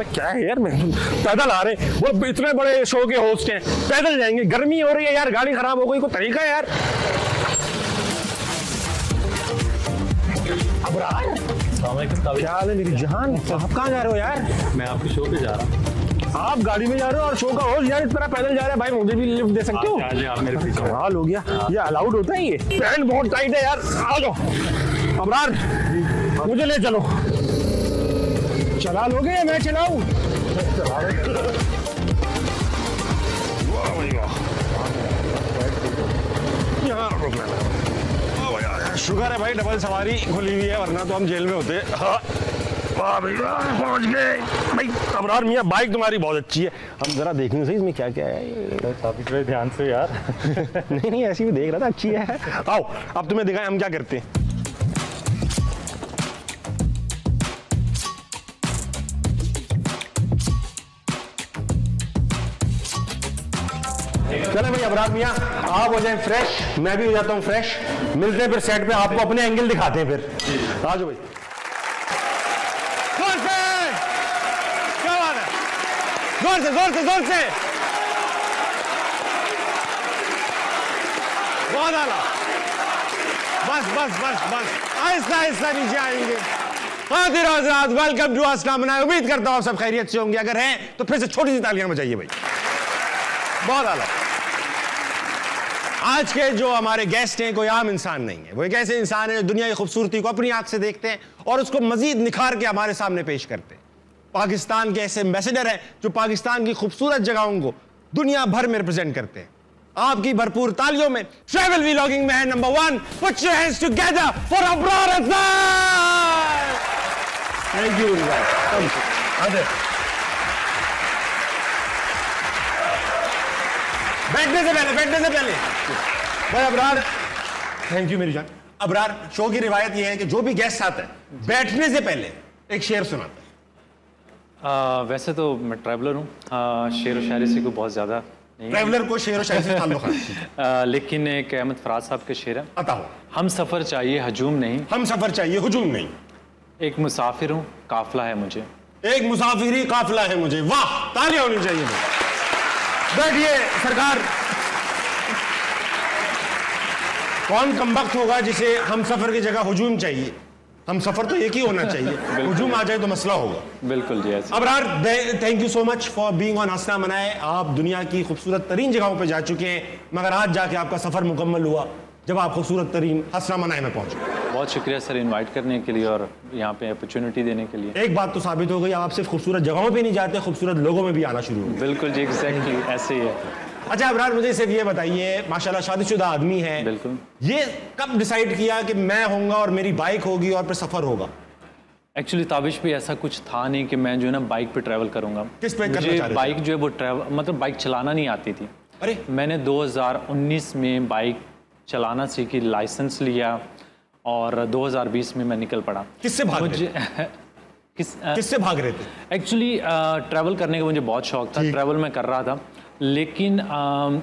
अबे क्या है यार मैं पैदल आ रहे वो इतने बड़े शो के होस्ट हैं। पैदल जाएँगे। गर्मी हो रही है यार गाड़ी खराब हो गई कोई तरीका है यार? क्या हाल है मेरी जान? आप कहाँ जा रहे हो यार? मैं आपके शो पे जा रहा हूँ। आप गाड़ी में जा रहे हो और शो का होस्ट यार इस तरह पैदल जा रहा है। भाई मुझे भी लिफ्ट दे सकते हो? आप मेरे पीछे कमाल हो गया। ये अलाउड होता है ये? पैंट बहुत टाइट है यार। आ जाओ। अबरार मुझे ले चलो। चला लोगे या मैं चलाऊं। यहाँ रुकना है। भाई शुक्र है भाई डबल सवारी खुली हुई है वरना तो हम जेल में होते हाँ। पहुँच गए भाई अबरार मियाँ बाइक तुम्हारी बहुत अच्छी है हम जरा देखने सही इसमें क्या क्या है काफ़ी ध्यान से यार नहीं नहीं ऐसी भी देख रहा था अच्छी है आओ अब तुम्हें दिखाएँ हम क्या करते हैं भाई अबरार मियाँ। आप हो जाए फ्रेश मैं भी हो जाता हूँ फ्रेश मिलते हैं फिर सेट पे, आपको अपने एंगल दिखाते हैं फिर। आ भाई। ज़ोर से! क्या बात है? ज़ोर से ज़ोर से ज़ोर से! बहुत आला बस बस बस बस। आहिस्ता आहिस्ता नीचे आएँगे। खातिर हजरात वेलकम टू अस्ना बनाए उम्मीद करता हूँ सब खैरियत से होंगे। अगर हैं तो फिर से छोटी सी तालियाँ बजाइए भाई। बहुत आला आज के जो हमारे गेस्ट हैं, कोई आम इंसान नहीं है। वो एक ऐसे इंसान है जो दुनिया की खूबसूरती को अपनी आँख से देखते हैं और उसको मजीद निखार के हमारे सामने पेश करते हैं। पाकिस्तान के ऐसे एम्बेसडर हैं जो पाकिस्तान की खूबसूरत जगहों को दुनिया भर में रिप्रेजेंट करते हैं। आपकी भरपूर तालियों में ट्रैवल व्लॉगिंग में है number one put for Abrar thank you बैठने से पहले बैठने से पहले। भाई अबरार थैंक यू मेरी जान। अबरार शो की रिवायत यह है कि जो भी गेस्ट आता है बैठने से पहले एक शेर सुनाता है। आ, वैसे तो मैं ट्रैवलर हूँ। शेर व शायरी से कोई बहुत ज़्यादा ट्रैवलर को शेर और शायरी से ताल्लुक है। लेकिन एक अहमद फराज साहब के शेर है। अता हो। हम सफ़र चाहिए हजूम नहीं। हम सफ़र चाहिए हजूम नहीं। एक मुसाफिर हूँ काफिला है मुझे। एक मुसाफिरी काफिला है मुझे। वाह तालियाँ होनी चाहिए। बैठिए सरकार। कौन कम वक्त होगा जिसे हम सफ़र की जगह हजूम चाहिए? हम सफ़र तो एक ही होना चाहिए। हजूम आ जाए तो मसला होगा। बिल्कुल जी अब Abrar thank you so much for being on हसना मनाए आप दुनिया की खूबसूरत तरीन जगहों पे जा चुके हैं मगर आज जाके आपका सफ़र मुकम्मल हुआ। जब आप खूबसूरत तरीन हंसना मनाए में पहुँचे। बहुत शुक्रिया सर इनवाइट करने के लिए और यहाँ पे अपॉर्चुनिटी देने के लिए। एक बात तो साबित हो गई आप सिर्फ़ खूबसूरत जगहों पे नहीं जाते खूबसूरत लोगों में भी आना शुरू हो बिल्कुल जी एग्जैक्टली ऐसे ही है। अच्छा अबरार मुझे सिर्फ़ ये बताइए माशाल्लाह शादीशुदा आदमी है। बिल्कुल। ये कब डिसाइड किया कि मैं होऊँगा और मेरी बाइक होगी और फिर सफ़र होगा? एक्चुअली ताबिश भी ऐसा कुछ था नहीं कि मैं जो है ना बाइक पे ट्रैवल करूँगा। किस पे मुझे बाइक जो है वो ट्रैवल मतलब बाइक चलाना नहीं आती थी। अरे। मैंने 2019 में बाइक चलाना सीखी लाइसेंस लिया और 2020 में मैं निकल पड़ा। किससे भाग रहे मुझे किस? किससे भाग रहे थे? एक्चुअली ट्रैवल करने का मुझे बहुत शौक था। ट्रैवल मैं कर रहा था। लेकिन आ,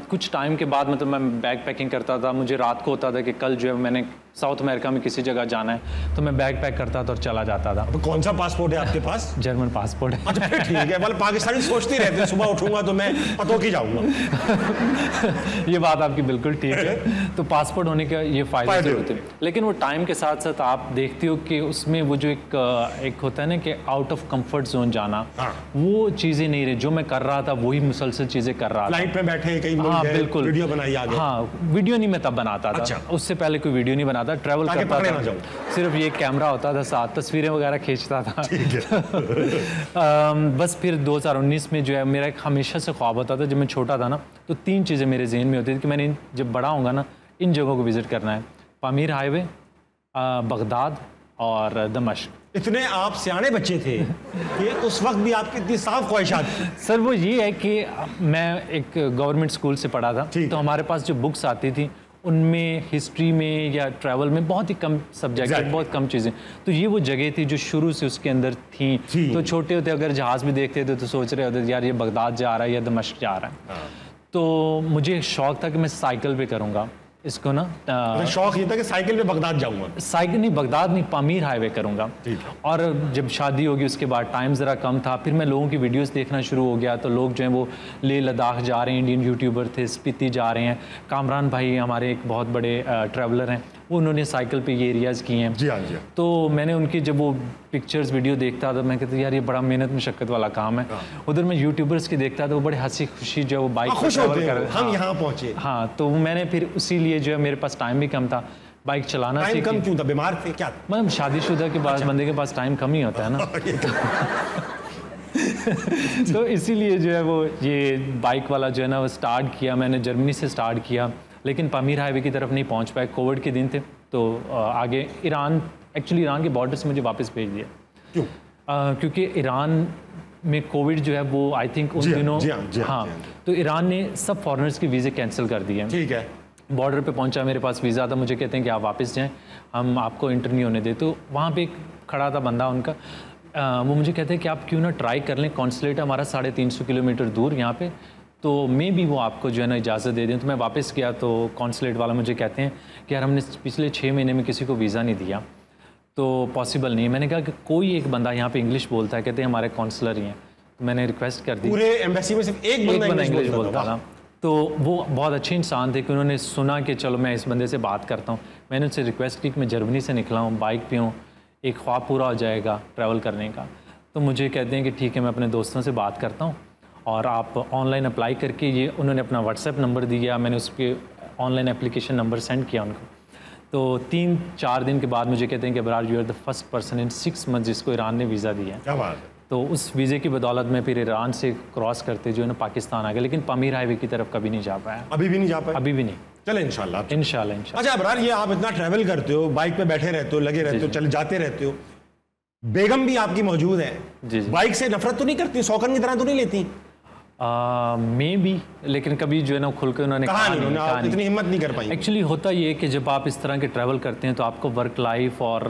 कुछ टाइम के बाद मतलब मैं बैग पैकिंग करता था। मुझे रात को होता था कि कल जो है मैंने साउथ अमेरिका में किसी जगह जाना है तो मैं बैग पैक करता था और चला जाता था। तो कौन सा पासपोर्ट है आपके पास? जर्मन पासपोर्ट है। अच्छा ठीक है मतलब पाकिस्तानी सोचते रहते हैं सुबह उठूँगा तो मैं पतों की जाऊँगा। ये बात आपकी बिल्कुल ठीक है। तो पासपोर्ट होने का ये फ़ायदे होते हैं। लेकिन वो टाइम के साथ साथ आप देखते हो कि उसमें वो जो एक एक होता है ना कि आउट ऑफ़ कंफर्ट जोन जाना हाँ। वो चीज़ें नहीं रही। जो मैं कर रहा था वही मुसलसल चीज़ें कर रहा था। फ़्लाइट में बैठे कहीं हाँ बिल्कुल। वीडियो बनाई हाँ वीडियो नहीं मैं तब बनाता था। अच्छा। उससे पहले कोई वीडियो नहीं बनाता ट्रैवल करता था। सिर्फ़ ये कैमरा होता था साथ तस्वीरें वगैरह खींचता था। बस फिर 2019 में जो है मेरा एक हमेशा से ख्वाब होता था जब मैं छोटा था ना तो तीन चीज़ें मेरे जहन में होती थी कि मैंने जब बड़ा होऊँगा ना इन जगहों को विज़िट करना है। पामीर हाईवे बगदाद और दमश इतने आप सियाने बच्चे थे कि उस वक्त भी आपकी इतनी साफ़ ख्वाहिशात सर वो ये है कि मैं एक गवर्नमेंट स्कूल से पढ़ा था तो हमारे पास जो बुक्स आती थी उनमें हिस्ट्री में या ट्रैवल में बहुत ही कम सब्जेक्ट Exactly. बहुत कम चीज़ें। तो ये वो जगह थी जो शुरू से उसके अंदर थी। थी। तो छोटे होते अगर जहाज़ भी देखते थे तो सोच रहे होते यार ये बगदाद जा रहा है या दमश्क जा रहा है। तो मुझे शौक था कि मैं साइकिल पे करूँगा। इसको ना मतलब शौक ये था कि साइकिल पे बगदाद जाऊँगा। साइकिल नहीं बगदाद नहीं पामीर हाईवे करूँगा। और जब शादी होगी उसके बाद टाइम ज़रा कम था। फिर मैं लोगों की वीडियोस देखना शुरू हो गया तो लोग जो हैं वो ले लद्दाख जा रहे हैं इंडियन यूट्यूबर थे स्पीति जा रहे हैं। कामरान भाई हमारे एक बहुत बड़े ट्रैवलर हैं। वो उन्होंने साइकिल पे ये एरियाज़ किए हैं। जी हाँ जी हाँ। तो मैंने उनकी जब वो पिक्चर्स वीडियो देखता था मैं कहता यार ये बड़ा मेहनत मशक्क़त वाला काम है। उधर मैं यूट्यूबर्स की देखता था वो बड़े हँसी खुशी जो वो बाइक हाँ, खुश होते कर हैं हम यहाँ पहुँचे। हाँ तो मैंने फिर उसी लिए जो है मेरे पास टाइम भी कम था बाइक चलाना टाइम कम क्यों था? बीमार थे क्या? मतलब शादीशुदा के बाद बंदे के पास टाइम कम ही होता है ना। तो इसीलिए जो है वो ये बाइक वाला जो है ना वो स्टार्ट किया मैंने जर्मनी से स्टार्ट किया। लेकिन पामीर हाईवे की तरफ़ नहीं पहुँच पाए कोविड के दिन थे तो आगे ईरान एक्चुअली ईरान के बॉर्डर से मुझे वापस भेज दिया। क्यों? क्योंकि ईरान में कोविड जो है वो आई थिंक उन दिनों हाँ। तो ईरान ने सब फॉरेनर्स के वीज़े कैंसिल कर दिए ठीक है। बॉर्डर पे पहुँचा मेरे पास वीज़ा था मुझे कहते हैं कि आप वापस जाएँ हम आपको इंटर नहीं होने दे। तो वहाँ पे एक खड़ा था बंदा उनका अ, वो मुझे कहते हैं कि आप क्यों ना ट्राई कर लें कॉन्सुलेट हमारा साढ़े तीन सौ किलोमीटर दूर यहाँ पे तो मे भी वो आपको जो है ना इजाज़त दे दें। तो मैं वापस गया तो कौंसलेट वाला मुझे कहते हैं कि यार हमने पिछले छः महीने में किसी को वीज़ा नहीं दिया। तो पॉसिबल नहीं मैंने कहा कि कोई एक बंदा यहाँ पे इंग्लिश बोलता है कहते हैं हमारे काउंसलर ही हैं। तो मैंने रिक्वेस्ट कर दी। पूरे एम्बेसी में सिर्फ़ एक एक बंदा बंदा इंग्लिश बोलता। था। तो वो बहुत अच्छे इंसान थे कि उन्होंने सुना कि चलो मैं इस बंदे से बात करता हूँ। मैंने उनसे रिक्वेस्ट की कि मैं जर्मनी से निकला हूँ बाइक पे हूँ। एक ख्वाब पूरा हो जाएगा ट्रैवल करने का। तो मुझे कहते हैं कि ठीक है मैं अपने दोस्तों से बात करता हूँ। और आप ऑनलाइन अप्लाई करके ये उन्होंने अपना व्हाट्सएप नंबर दिया मैंने उसके ऑनलाइन एप्लीकेशन नंबर सेंड किया उनको। तो तीन चार दिन के बाद मुझे कहते हैं कि Abrar you are the first person in six month जिसको ईरान ने वीज़ा दिया है। क्या बात है? तो उस वीज़े की बदौलत में फिर ईरान से क्रॉस करते जो है ना पाकिस्तान आ गया लेकिन पामीर हाईवे की तरफ़ कभी नहीं जा पाया। अभी भी नहीं जा पाया अभी भी नहीं। चले इनशाला इनशाला अच्छा अबरार ये आप इतना ट्रैवल करते हो बाइक पे बैठे रहते हो लगे रहते हो चले जाते रहते हो। बेगम भी आपकी मौजूद है। बाइक से नफरत तो नहीं करती? शौकन की तरह तो नहीं लेती? मे भी लेकिन कभी जो है ना खुल के उन्होंने कहा नहीं नहीं नहीं इतनी हिम्मत नहीं कर पाई। एक्चुअली होता ये कि जब आप इस तरह के ट्रैवल करते हैं तो आपको वर्क लाइफ और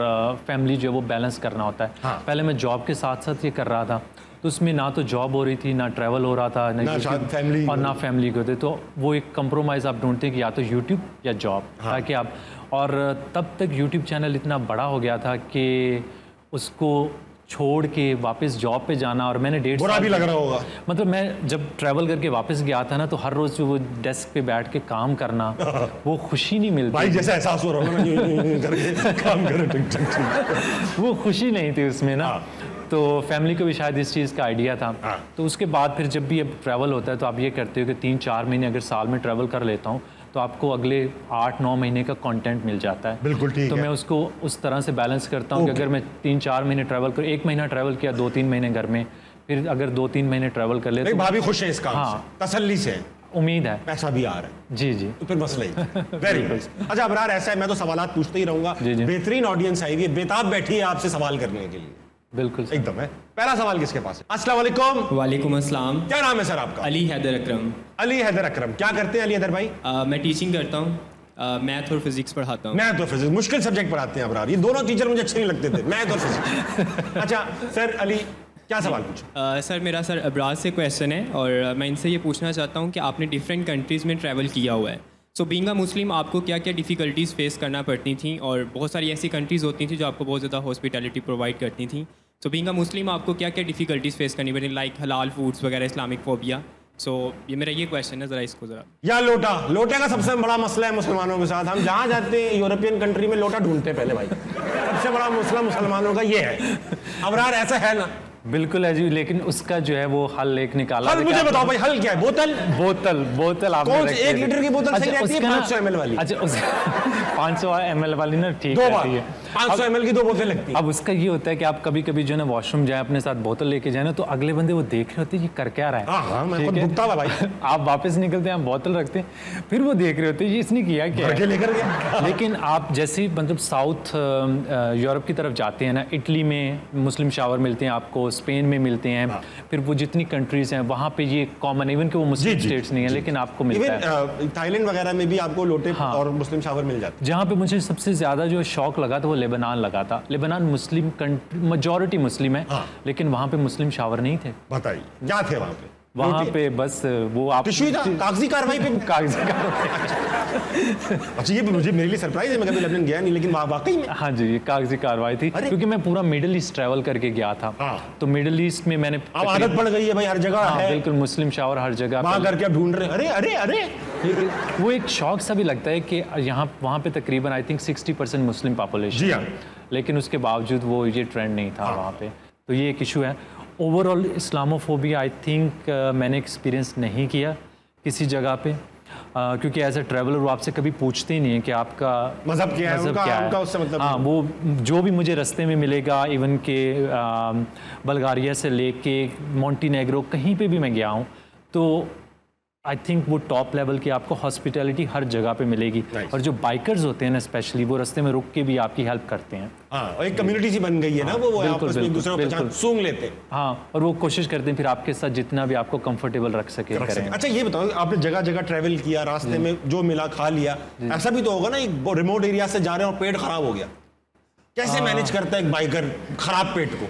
फैमिली जो है वो बैलेंस करना होता है। हाँ। पहले मैं जॉब के साथ साथ ये कर रहा था तो उसमें ना तो जॉब हो रही थी ना ट्रैवल हो रहा था ना शायद और ना फैमिली को थे। तो वो एक कंप्रोमाइज़ आप ढूंढते हैं कि या तो यूट्यूब या जॉब हाँ। ताकि आप और तब तक यूट्यूब चैनल इतना बड़ा हो गया था कि उसको छोड़ के वापस जॉब पे जाना और मैंने डेढ़ बुरा भी लग रहा होगा। मतलब मैं जब ट्रैवल करके वापस गया था ना तो हर रोज़ वो डेस्क पे बैठ के काम करना वो खुशी नहीं मिलती। भाई जैसा एहसास हो रहा करके काम करे वो खुशी नहीं थी उसमें ना। हाँ। तो फैमिली को भी शायद इस चीज़ का आइडिया था। हाँ। तो उसके बाद फिर जब भी अब ट्रैवल होता है तो आप ये करते हो कि तीन चार महीने अगर साल में ट्रैवल कर लेता हूँ तो आपको अगले आठ नौ महीने का कंटेंट मिल जाता है। बिल्कुल ठीक तो है। मैं उसको उस तरह से बैलेंस करता हूँ कि अगर मैं तीन चार महीने ट्रैवल करूँ एक महीना ट्रैवल किया दो तीन महीने घर में फिर अगर दो तीन महीने ट्रैवल कर ले तो भाभी खुश है इस काम हाँ। से तसल्ली से। उम्मीद है। पैसा भी आ रहा है। जी जी। तो फिर मसला ही वेरी नाइस अच्छा अबरार ऐसा है मैं तो सवाल पूछते ही रहूँगा। बेहतरीन ऑडियंस आई हुई है। बेताब बैठी है आपसे सवाल करने के लिए। बिल्कुल एकदम है। पहला सवाल किसके पास है? अस्सलाम वालेकुम। वालेकुम अस्सलाम। क्या नाम है सर आपका? अली हैदर अकरम। अली हैदर अकरम। क्या करते हैं अली हैदर भाई? अ, मैं टीचिंग करता हूँ। मैथ और फिजिक्स पढ़ाता हूँ। मैथ और फिजिक्स मुश्किल सब्जेक्ट पढ़ाते हैं अबरार ये दोनों टीचर मुझे अच्छे नहीं लगते थे। मैथ और फिजिक्स अच्छा सर अली क्या सवाल पूछो? सर मेरा सर अब्राज से क्वेश्चन है और मैं इनसे ये पूछना चाहता हूँ कि आपने डिफरेंट कंट्रीज़ में ट्रैवल किया हुआ है। सो बींग मुस्लिम आपको क्या क्या डिफ़िकल्टीज़ फेस करना पड़ती थी? और बहुत सारी ऐसी कंट्रीज़ होती थी जो आपको बहुत ज़्यादा हॉस्पिटैलिटी प्रोवाइड करती थी। सो बींग मुस्लिम आपको क्या क्या डिफ़िकल्टीज़ फेस करनी पड़ती लाइक हलाल फूड्स वगैरह इस्लामिक फोबिया सो so, ये मेरा ये क्वेश्चन है ज़रा इसको ज़रा। या लोटा। लोटे का सबसे बड़ा मसला है मुसलमानों के साथ। हम जहाँ जाते हैं यूरोपियन कंट्री में लोटा ढूंढते हैं पहले भाई। सबसे बड़ा मसला मुसलमानों का ये है। अबरार ऐसा है ना। बिल्कुल है जी लेकिन उसका जो है वो हल एक निकाला हल मुझे बताओ भाई हल क्या है? बोतल? बोतल बोतल आप कौन सी? एक लीटर की बोतल सही रहती है, पाँच सौ 500 ml वाली? अच्छा उस 500 ml वाली ना ठीक है। पाँच सौ एम की दो बोतल लगती है। अब उसका ये होता है कि आप कभी कभी जो है वॉशरूम जाए अपने साथ बोतल लेके जाए ना तो अगले बंदे वो देख रहे होते हैं ये कर क्या रहा है? हाँ हाँ आप वापस निकलते हैं आप बोतल रखते हैं फिर वो देख रहे होते हैं ये इसने किया क्या लेकर गया। लेकिन आप जैसे मतलब साउथ यूरोप की तरफ़ जाते हैं ना इटली में मुस्लिम शावर मिलते हैं आपको स्पेन में मिलते हैं हाँ। फिर वो जितनी कंट्रीज़ हैं वहाँ पे ये कॉमन इवन कि वो मुस्लिम स्टेट्स नहीं है लेकिन आपको मिलता है। थाईलैंड वगैरह में भी आपको लोटे। और मुस्लिम शावर मिल जाते हैं। जहाँ पे मुझे सबसे ज़्यादा जो शौक लगा था वो लेबनान लगा था। Lebanon Muslim country majority Muslim है हाँ। लेकिन वहाँ पे मुस्लिम शावर नहीं थे। बताइए क्या थे वहाँ पे? वहाँ पे बस वो आप कागज़ी कार्रवाई पे कागज़ी कार्रवाई। अच्छा ये मुझे मेरे लिए सरप्राइज़ है मैं कभी लंदन गया नहीं लेकिन वहाँ वाकई में हाँ जी ये कागज़ी कार्रवाई थी क्योंकि मैं पूरा मिडिल ईस्ट ट्रैवल करके गया था। हाँ। तो मिडिल ईस्ट में मैंने अब आदत पड़ गई है भाई हर जगह हाँ है। बिल्कुल मुस्लिम शावर हर जगह वहाँ करके अब ढूंढ रहे अरे अरे अरे। वो एक शौक सा भी लगता है कि यहाँ वहाँ पे तकरीबन I think 60 percent Muslim population जी हाँ। लेकिन उसके बावजूद वो ये ट्रेंड नहीं था वहाँ पे। तो ये एक इशू है। ओवरऑल इस्लामोफोबिया आई थिंक मैंने एक्सपीरियंस नहीं किया किसी जगह पे Uh, क्योंकि एज ए ट्रैवलर वो आपसे कभी पूछते ही नहीं है कि आपका मज़हब क्या है उनका क्या है? उनका उससे मतलब हाँ वो जो भी मुझे रास्ते में मिलेगा इवन के अम, बल्गारिया से लेके मॉन्टीनेग्रो कहीं पे भी मैं गया हूँ तो आई थिंक वो टॉप लेवल की आपको हॉस्पिटैलिटी हर जगह पे मिलेगी। Nice. और जो बाइकर्स होते हैं ना स्पेशली वो रास्ते में रुक के भी आपकी हेल्प करते हैं। हाँ और एक कम्युनिटी सी बन गई है ना वो वो बिल्कुल, आपस में बिल्कुल, दूसरे को। सूंघ लेते हैं। हाँ और वो कोशिश करते हैं फिर आपके साथ जितना भी आपको कंफर्टेबल रख सके रख अच्छा ये बताओ आपने जगह जगह ट्रैवल किया रास्ते में जो मिला खा लिया। ऐसा भी तो होगा ना एक रिमोट एरिया से जा रहे हैं और पेट खराब हो गया। कैसे मैनेज करता है एक बाइकर खराब पेट को?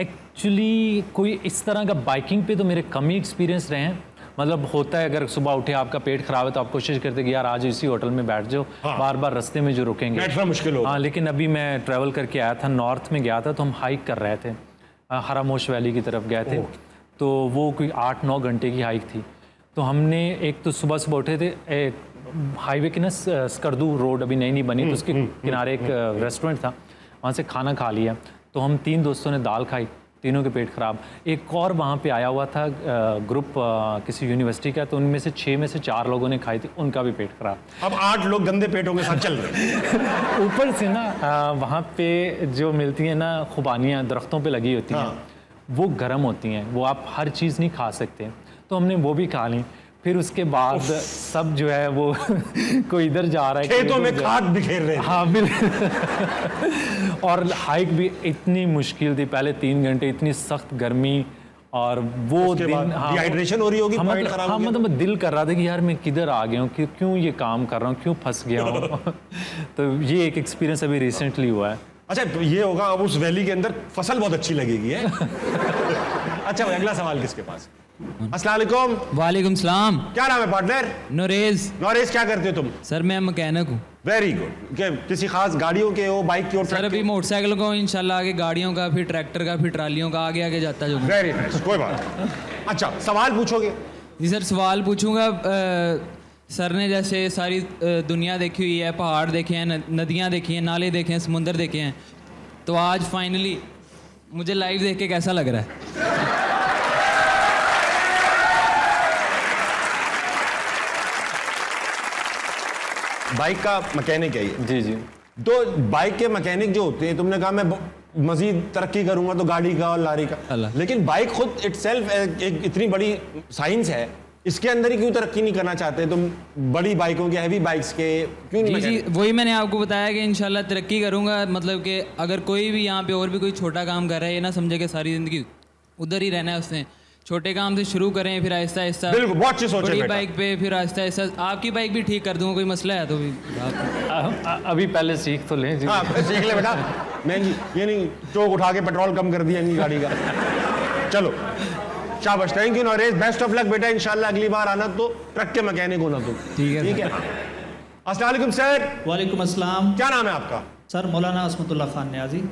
एक्चुअली कोई इस तरह का बाइकिंग पे तो मेरे कम ही एक्सपीरियंस रहे हैं। मतलब होता है अगर सुबह उठे आपका पेट खराब है तो आप कोशिश करते हैं कि यार आज इसी होटल में बैठ जाओ। हाँ। बार बार रस्ते में जो रुकेंगे। बैठना मुश्किल होगा। हाँ लेकिन अभी मैं ट्रैवल करके आया था नॉर्थ में गया था तो हम हाइक कर रहे थे। हरामोश वैली की तरफ़ गए थे। तो वो कोई आठ नौ घंटे की हाइक थी। तो हमने एक तो सुबह सुबह उठे थे एक हाईवे के ना स्कर्दू रोड अभी नई नहीं बनी तो उसके किनारे एक रेस्टोरेंट था वहाँ से खाना खा लिया। तो हम तीन दोस्तों ने दाल खाई। तीनों के पेट खराब एक और वहाँ पे आया हुआ था ग्रुप किसी यूनिवर्सिटी का तो उनमें से छः में से चार लोगों ने खाई थी उनका भी पेट खराब अब आठ लोग गंदे पेटों के साथ चल रहे ऊपर से ना वहाँ पे जो मिलती है ना खुबानियाँ दरख्तों पे लगी होती। हैं हाँ। वो गर्म होती हैं वो आप हर चीज़ नहीं खा सकते तो हमने वो भी खा ली फिर उसके बाद सब जो है वो कोई इधर जा रहा है खेतों में खाद बिखेर रहे हाँ। बिल्कुल और हाइक भी इतनी मुश्किल थी पहले तीन घंटे इतनी सख्त गर्मी और वो दिन डिहाइड्रेशन हो रही होगी हाँ, मतलब, खराब हाँ हो मतलब दिल कर रहा था कि यार मैं किधर आ गया हूँ कि क्यों ये काम कर रहा हूँ क्यों फंस गया हूँ? तो ये एक एक्सपीरियंस अभी रिसेंटली हुआ है। अच्छा ये होगा अब उस वैली के अंदर फ़सल बहुत अच्छी लगेगी है? अच्छा अगला सवाल किसके पास? वालेकुम वालेकुम सलाम। क्या नाम है पार्टनर नोरेज। नोरेज क्या करते हो तुम? सर मैं मकैनिक हूँ। वेरी गुड किसी खास गाड़ियों के हो बाइक की और सर अभी मोटरसाइकिल को इंशाल्लाह आगे गाड़ियों का फिर ट्रैक्टर का फिर ट्रालियों का आगे आगे जाता जो वेरी नाइस कोई बात अच्छा सवाल पूछोगे? जी सर सवाल पूछूँगा सर ने जैसे सारी दुनिया देखी हुई है पहाड़ देखे हैं नदियाँ देखी हैं नाले देखे हैं समुंदर देखे हैं तो आज फाइनली मुझे लाइव देख के कैसा लग रहा है? बाइक का मैकेनिक है ये। जी जी। तो बाइक के मैकेनिक जो होते हैं तुमने कहा मैं मजीद तरक्की करूँगा तो गाड़ी का और लारी का। लेकिन बाइक खुद इटसेल्फ एक इतनी बड़ी साइंस है इसके अंदर ही क्यों तरक्की नहीं करना चाहते तुम बड़ी बाइकों के हैवी बाइक्स के? क्यों नहीं जी जी वही मैंने आपको बताया कि इंशाल्लाह तरक्की करूँगा मतलब कि अगर कोई भी यहाँ पे और भी कोई छोटा काम कर रहा है ये ना समझे कि सारी ज़िंदगी उधर ही रहना है उसने। छोटे काम से शुरू करें फिर आहिस्ता आहिस्ता। बिल्कुल बहुत सोच बड़ी बाइक पे फिर आहिस्ता आहिस्ता। आपकी बाइक भी ठीक कर दूँगा कोई मसला है तो भी। आप- अभी पहले सीख तो लें हाँ सीख ले बेटा। महँगी ये नहीं चौक उठा के पेट्रोल कम कर दिया इनकी गाड़ी का। चलो शाबाश। Thank you Noraiz best of luck बेटा इंशाल्लाह अगली बार आना तो ट्रक के मैकेनिक होना तुम ठीक है, ठीक है? अस्सलाम वालेकुम सर वालेकुम अस्सलाम। क्या नाम है आपका? सर मौलाना असमतुल्ला खान न्याजी।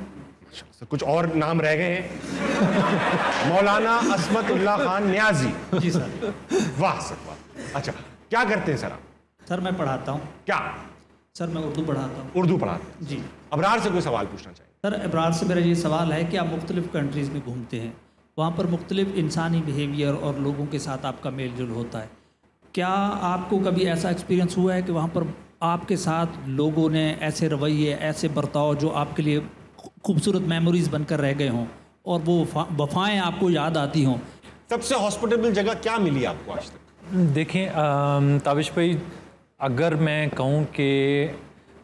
सर, कुछ और नाम रह गए हैं। मौलाना असमतुल्ला खान न्याजी। जी सर। वाह सर वाह। अच्छा क्या करते हैं सर आप? सर मैं पढ़ाता हूँ। क्या? सर मैं उर्दू पढ़ाता हूँ। उर्दू पढ़ाता हैं। जी। अबरार से कोई सवाल पूछना चाहिए सर अबरार से मेरा ये सवाल है कि आप मुख्तलिफ़ कंट्रीज़ में घूमते हैं। वहाँ पर मुख्तलिफ़ इंसानी बिहेवियर और लोगों के साथ आपका मेल जोल होता है। क्या आपको कभी ऐसा एक्सपीरियंस हुआ है कि वहाँ पर आपके साथ लोगों ने ऐसे रवैये ऐसे बर्ताव जो आपके लिए खूबसूरत मेमोरीज बनकर रह गए हों और वो वफा- वफ़ाएँ आपको याद आती हों। सबसे हॉस्पिटेबल जगह क्या मिली आपको आज तक? देखें ताबिश भाई अगर मैं कहूँ कि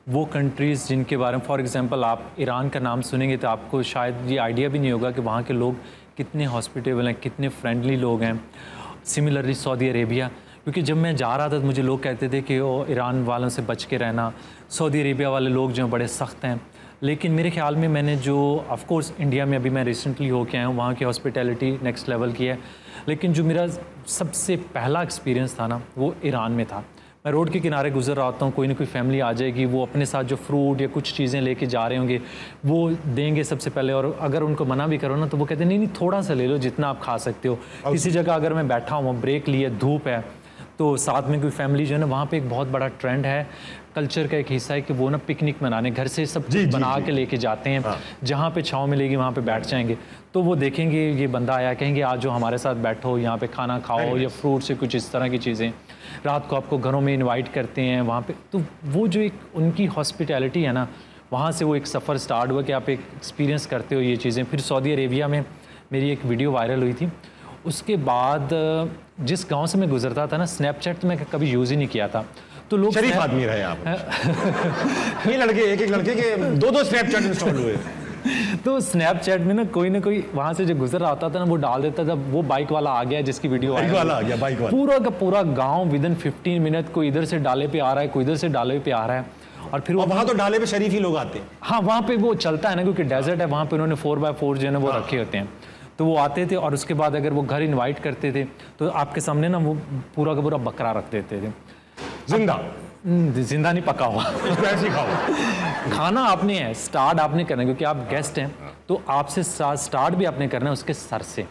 वो कंट्रीज़ जिनके बारे में फॉर एग्जांपल आप ईरान का नाम सुनेंगे तो आपको शायद ये आइडिया भी नहीं होगा कि वहाँ के लोग कितने हॉस्पिटेबल हैं कितने फ्रेंडली लोग हैं। सिमिलरली सऊदी अरेबिया क्योंकि जब मैं जा रहा था तो मुझे लोग कहते थे कि वो ईरान वालों से बच के रहना। सऊदी अरेबिया वाले लोग जो हैं बड़े सख्त हैं। लेकिन मेरे ख्याल में मैंने जो ऑफ़ कोर्स इंडिया में अभी मैं रिसेंटली होके आया हूँ वहाँ की हॉस्पिटैलिटी नेक्स्ट लेवल की है। लेकिन जो मेरा सबसे पहला एक्सपीरियंस था ना वो ईरान में था। मैं रोड के किनारे गुजर रहा होता हूँ कोई ना कोई फैमिली आ जाएगी वो अपने साथ जो फ्रूट या कुछ चीज़ें लेके जा रहे होंगे वो देंगे सबसे पहले। और अगर उनको मना भी करो ना तो वो कहते हैं नहीं नहीं थोड़ा सा ले लो जितना आप खा सकते हो। किसी जगह अगर मैं बैठा हूँ ब्रेक लिए धूप है तो साथ में कोई फैमिली जो है ना वहाँ पे एक बहुत बड़ा ट्रेंड है। कल्चर का एक हिस्सा है कि वो ना पिकनिक मनाने घर से सब कुछ बना जी, के लेके जाते हैं। हाँ। जहाँ पे छाँव मिलेगी वहाँ पे बैठ जाएँगे। तो वो देखेंगे ये बंदा आया कहेंगे आज जो हमारे साथ बैठो यहाँ पे खाना खाओ या फ्रूट से कुछ इस तरह की चीज़ें। रात को आपको घरों में इनवाइट करते हैं वहाँ पे। तो वो जो एक उनकी हॉस्पिटैलिटी है ना वहाँ से वो एक सफ़र स्टार्ट हुआ कि आप एक एक्सपीरियंस करते हो ये चीज़ें। फिर सऊदी अरेबिया में मेरी एक वीडियो वायरल हुई थी। उसके बाद जिस गाँव से मैं गुजरता था ना स्नैपचैट तो मैं कभी यूज़ ही नहीं किया था। तो लोग शरीफ आदमी रहे आप। ये लड़के एक एक लड़के के दो दो स्नैपचैट इंस्टॉल हुए। तो स्नैपचैट में ना कोई ना कोई वहाँ से जो गुजर रहा होता था ना वो डाल देता था वो बाइक वाला आ गया जिसकी वीडियो बाइक वाला आ गया, बाइक वाला। पूरा का पूरा गाँव विद इन फिफ्टीन मिनट कोई इधर से डाले पे आ रहा है कोई इधर से डाले पे आ रहा है। और फिर वहाँ तो डाले पे शरीफ ही लोग आते। हैं हाँ वहाँ पे वो चलता है ना क्योंकि डेजर्ट है वहाँ पे उन्होंने फोर बाय फोर जो है ना वो रखे होते हैं। तो वो आते थे और उसके बाद अगर वो घर इनवाइट करते थे तो आपके सामने ना वो पूरा का पूरा बकरा रख देते थे। ज़िंदा? हम्म, ज़िंदा नहीं पका हुआ। खाओ। खाना आपने है स्टार्ट आपने करना है क्योंकि आप गेस्ट हैं तो आपसे स्टार्ट भी आपने करना है उसके सर से।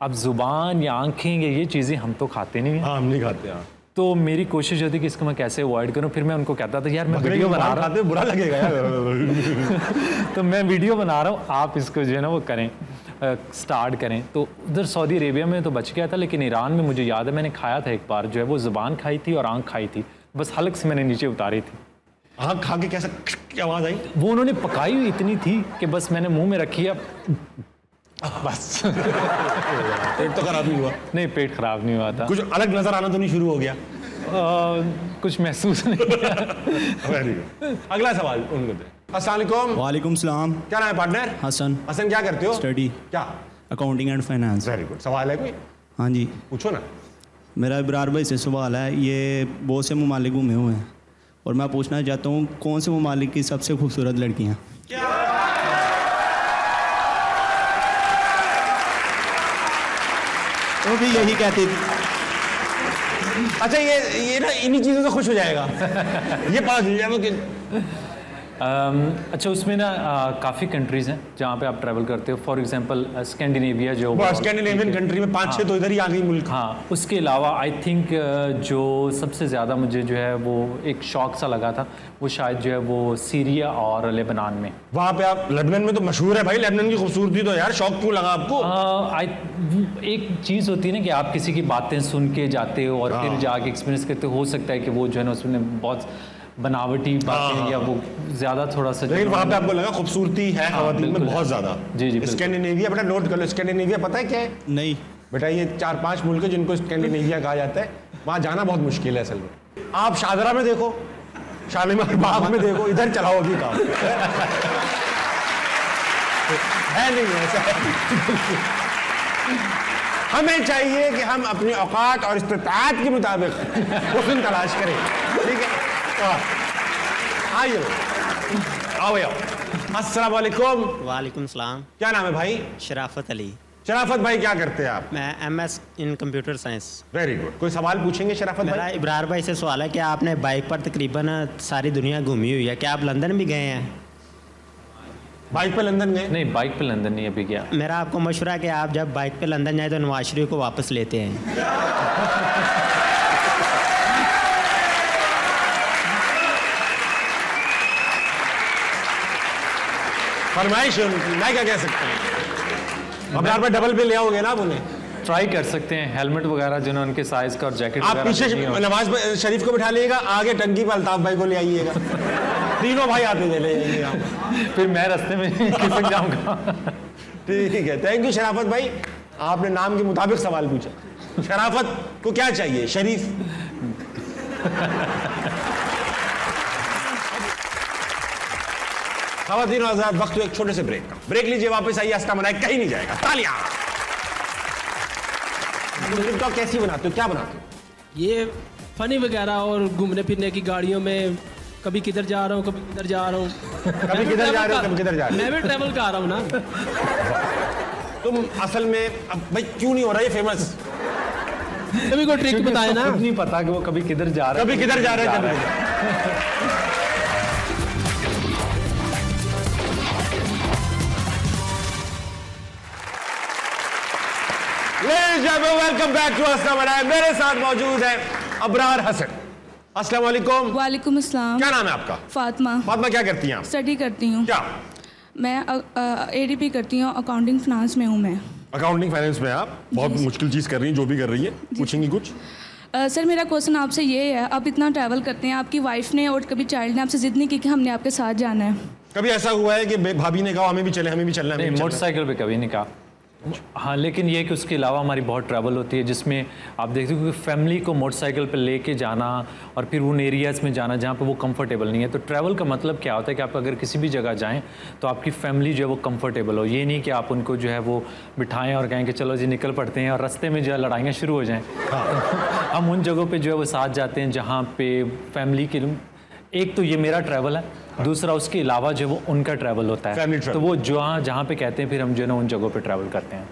अब ज़ुबान या आँखें या ये चीज़ें हम तो खाते नहीं हैं। हाँ हम नहीं खाते हाँ। तो मेरी कोशिश होती कि इसको मैं कैसे अवॉइड करूँ फिर मैं उनको कहता था यार मैं वीडियो बना रहा खाते बुरा लगेगा यार। तो मैं वीडियो बना रहा हूँ आप इसको जो है ना वो करें। स्टार्ट करें। तो उधर सऊदी अरेबिया में तो बच गया था लेकिन ईरान में मुझे याद है मैंने खाया था एक बार जो है वो ज़ुबान खाई थी और आँख खाई थी। बस हल्क से मैंने नीचे उतारी थी। हाँ खा के कैसा आवाज़ आई? वो उन्होंने पकाई हुई इतनी थी कि बस मैंने मुँह में रखी अब बस। पेट तो खराब नहीं हुआ। नहीं पेट खराब नहीं हुआ था। कुछ अलग नज़र आना तो नहीं शुरू हो गया? आ, कुछ महसूस नहीं वेरी गुड अगला सवाल उनको दे। अस्सलाम वालेकुम सलाम। क्या नाम है पार्टनर हसन। हसन क्या करते हो? स्टडी क्या? Accounting and finance very good सवाल है कोई? हाँ जी। पूछो ना। मेरा इब्रार भाई से सवाल है ये बहुत से ममालिक घूमे हुए हैं। और मैं पूछना चाहता हूँ कौन से ममालिक की सबसे खूबसूरत लड़कियाँ वो भी यही कहती थी। अच्छा ये ये ना इन्हीं चीज़ों से खुश हो जाएगा। ये पता चल जाएगा कि अच्छा उसमें ना काफ़ी कंट्रीज़ हैं जहाँ पे आप ट्रैवल करते हो। फॉर एग्जांपल स्कैंडिनेविया जो स्कैंडिनेवियन कंट्री में पाँच छह तो इधर ही आ गई मुल्क। हाँ उसके अलावा आई थिंक जो सबसे ज़्यादा मुझे जो है वो एक शौक सा लगा था वो शायद जो है वो सीरिया और लेबनान में। वहाँ पे आप लेबनान में तो मशहूर है भाई। लेबनान की खूबसूरती तो यार शौक क्यों लगा आपको? आई एक चीज़ होती है ना कि आप किसी की बातें सुन के जाते हो और फिर जाके एक्सपीरियंस करते हो हो सकता है कि वो जो है ना उसमें बहुत बनावटी बातें या वो ज़्यादा थोड़ा सा लेकिन है वहाँ पे आपको लगा खूबसूरती है खवातीन में बहुत ज़्यादा। जी, जी, स्कैंडिनेविया बेटा नोट कर लो स्कैंडिनेविया पता है क्या है? नहीं। बेटा ये चार पाँच मुल्क है जिनको स्कैंडिनेविया कहा जाता है वहाँ जाना बहुत मुश्किल है असल में। आप शाहजरा में देखो शालीमार बाग में देखो इधर चलाओ अभी काम। है नहीं ऐसा हमें चाहिए कि हम अपनी औकात और इस्तात के मुताबिक हुस्न तलाश करें ठीक है हाँ। आइए। आओ आओ अस्सलाम वालेकुम। वालेकुम सलाम। क्या नाम है भाई? शराफत अली। शराफत भाई क्या करते हैं आप? मैं M S in computer science. Very good कोई सवाल पूछेंगे शराफत मेरा भाई? इब्रार भाई से सवाल है कि आपने बाइक पर तकरीबन सारी दुनिया घूमी हुई है। क्या आप लंदन भी गए हैं? बाइक पे लंदन गए? नहीं बाइक पे लंदन नहीं अभी गया। मेरा आपको मशवरा है कि आप जब बाइक पे लंदन जाए तो नवाज़ शरीफ को वापस लेते हैं। फरमाइश है उनकी मैं क्या कह सकता हूँ? अब यार पे डबल पे ले आओगे ना आप उन्हें? ट्राई कर सकते हैं हेलमेट वगैरह जो ना उनके साइज़ का और जैकेट आप पीछे नवाज़ शरीफ को बिठा लीजिएगा आगे टंकी पर अल्ताफ भाई को ले आइएगा। तीनों भाई आते जाइए आप फिर मैं रास्ते में खिसक जाऊँगा। ठीक है थैंक यू शराफत भाई। आपने नाम के मुताबिक सवाल पूछा। शराफत को क्या चाहिए? शरीफ? खातन आज़ाद वक्त एक छोटे से ब्रेक का। ब्रेक लीजिए वापस आइए आस्था मनाए कहीं नहीं जाएगा। तालियाँ। टिकटॉक कैसी बनाते हो? क्या बनाते हो? ये फनी वगैरह और घूमने फिरने की गाड़ियों में कभी किधर जा रहा हूँ कभी किधर जा रहा हूँ। कभी किधर जा रहे हो कभी किधर जा रहे मैं भी ट्रैवल कर रहा हूँ ना। तुम असल में अब भाई क्यों नहीं हो रहा ये फ़ेमस कभी कोई ट्रिक बताए ना। नहीं पता कि वो कभी किधर जा रहा है कभी किधर जा रहे हैं। कभी वेलकम बैक टू अस्सलाम वालेकुम मेरे साथ मौजूद है अबरार हसन। अस्सलाम वालेकुम। वालेकुम अस्सलाम। क्या नाम है आपका? फातिमा। फातिमा क्या करती हैं आप? स्टडी करती हूँ। क्या? मैं एडीपी करती हूँ अकाउंटिंग फाइनेंस में हूँ मैं। अकाउंटिंग फाइनेंस में आप? बहुत मुश्किल चीज़ कर रही हैं जो भी कर रही है। पूछेंगी कुछ? अ, सर मेरा क्वेश्चन आपसे ये है आप इतना ट्रैवल करते हैं आपकी वाइफ ने और कभी चाइल्ड ने आपसे जिद नहीं की कि हमने आपके साथ जाना है? कभी ऐसा हुआ है कि भाभी ने कहा हमें भी चले हमें भी चलना है हमें भी चलना है। मोटरसाइकिल पे कभी नहीं कहा। हाँ लेकिन ये कि उसके अलावा हमारी बहुत ट्रैवल होती है जिसमें आप देखते हो कि फैमिली को मोटरसाइकिल पे लेके जाना और फिर उन एरियाज़ में जाना जहाँ पे वो कंफर्टेबल नहीं है। तो ट्रैवल का मतलब क्या होता है कि आप अगर किसी भी जगह जाएँ तो आपकी फैमिली जो है वो कंफर्टेबल हो। ये नहीं कि आप उनको जो है वो बिठाएँ और कहें कि चलो जी निकल पड़ते हैं और रस्ते में जो है लड़ाइयाँ शुरू हो जाएँ। हम उन जगहों पर जो है वो साथ जाते हैं जहाँ पे फैमिली के एक तो ये मेरा ट्रैवल है दूसरा उसके अलावा जो वो उनका ट्रैवल होता है. तो वो जहाँ जहाँ पे कहते हैं फिर हम जो है ना उन जगहों पे ट्रैवल करते हैं।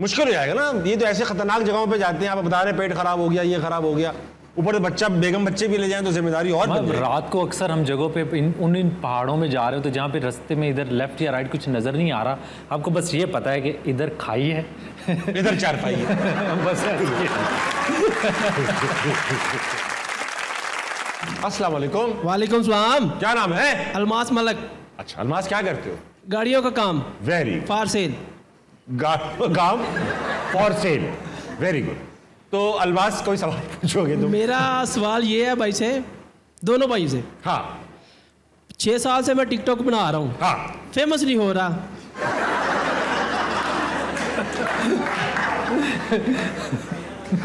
मुश्किल हो जाएगा ना। ये तो ऐसे खतरनाक जगहों पे जाते हैं आप बता रहे पेट खराब हो गया ये खराब हो गया। ऊपर बच्चा बेगम बच्चे भी ले जाएँ तो ज़िम्मेदारी और। रात को अक्सर हम जगहों पे इन उन इन पहाड़ों में जा रहे हो तो जहाँ पे रास्ते में इधर लेफ़्ट या राइट कुछ नज़र नहीं आ रहा आपको बस ये पता है कि इधर खाई है। इधर चार पाई है बस अस्सलाम वालेकुम वालेकुम सलाम। क्या नाम है? अलमास मलक। अच्छा अलमास क्या करते हो? गाड़ियों का काम। Very far sale. गाँव फॉर सेल वेरी गुड तो अलमास कोई सवाल पूछोगे तुम? मेरा सवाल ये है भाई से दोनों भाई से। हाँ। छः साल से मैं टिकटॉक बना रहा हूँ। हाँ। फ़ेमस नहीं हो रहा।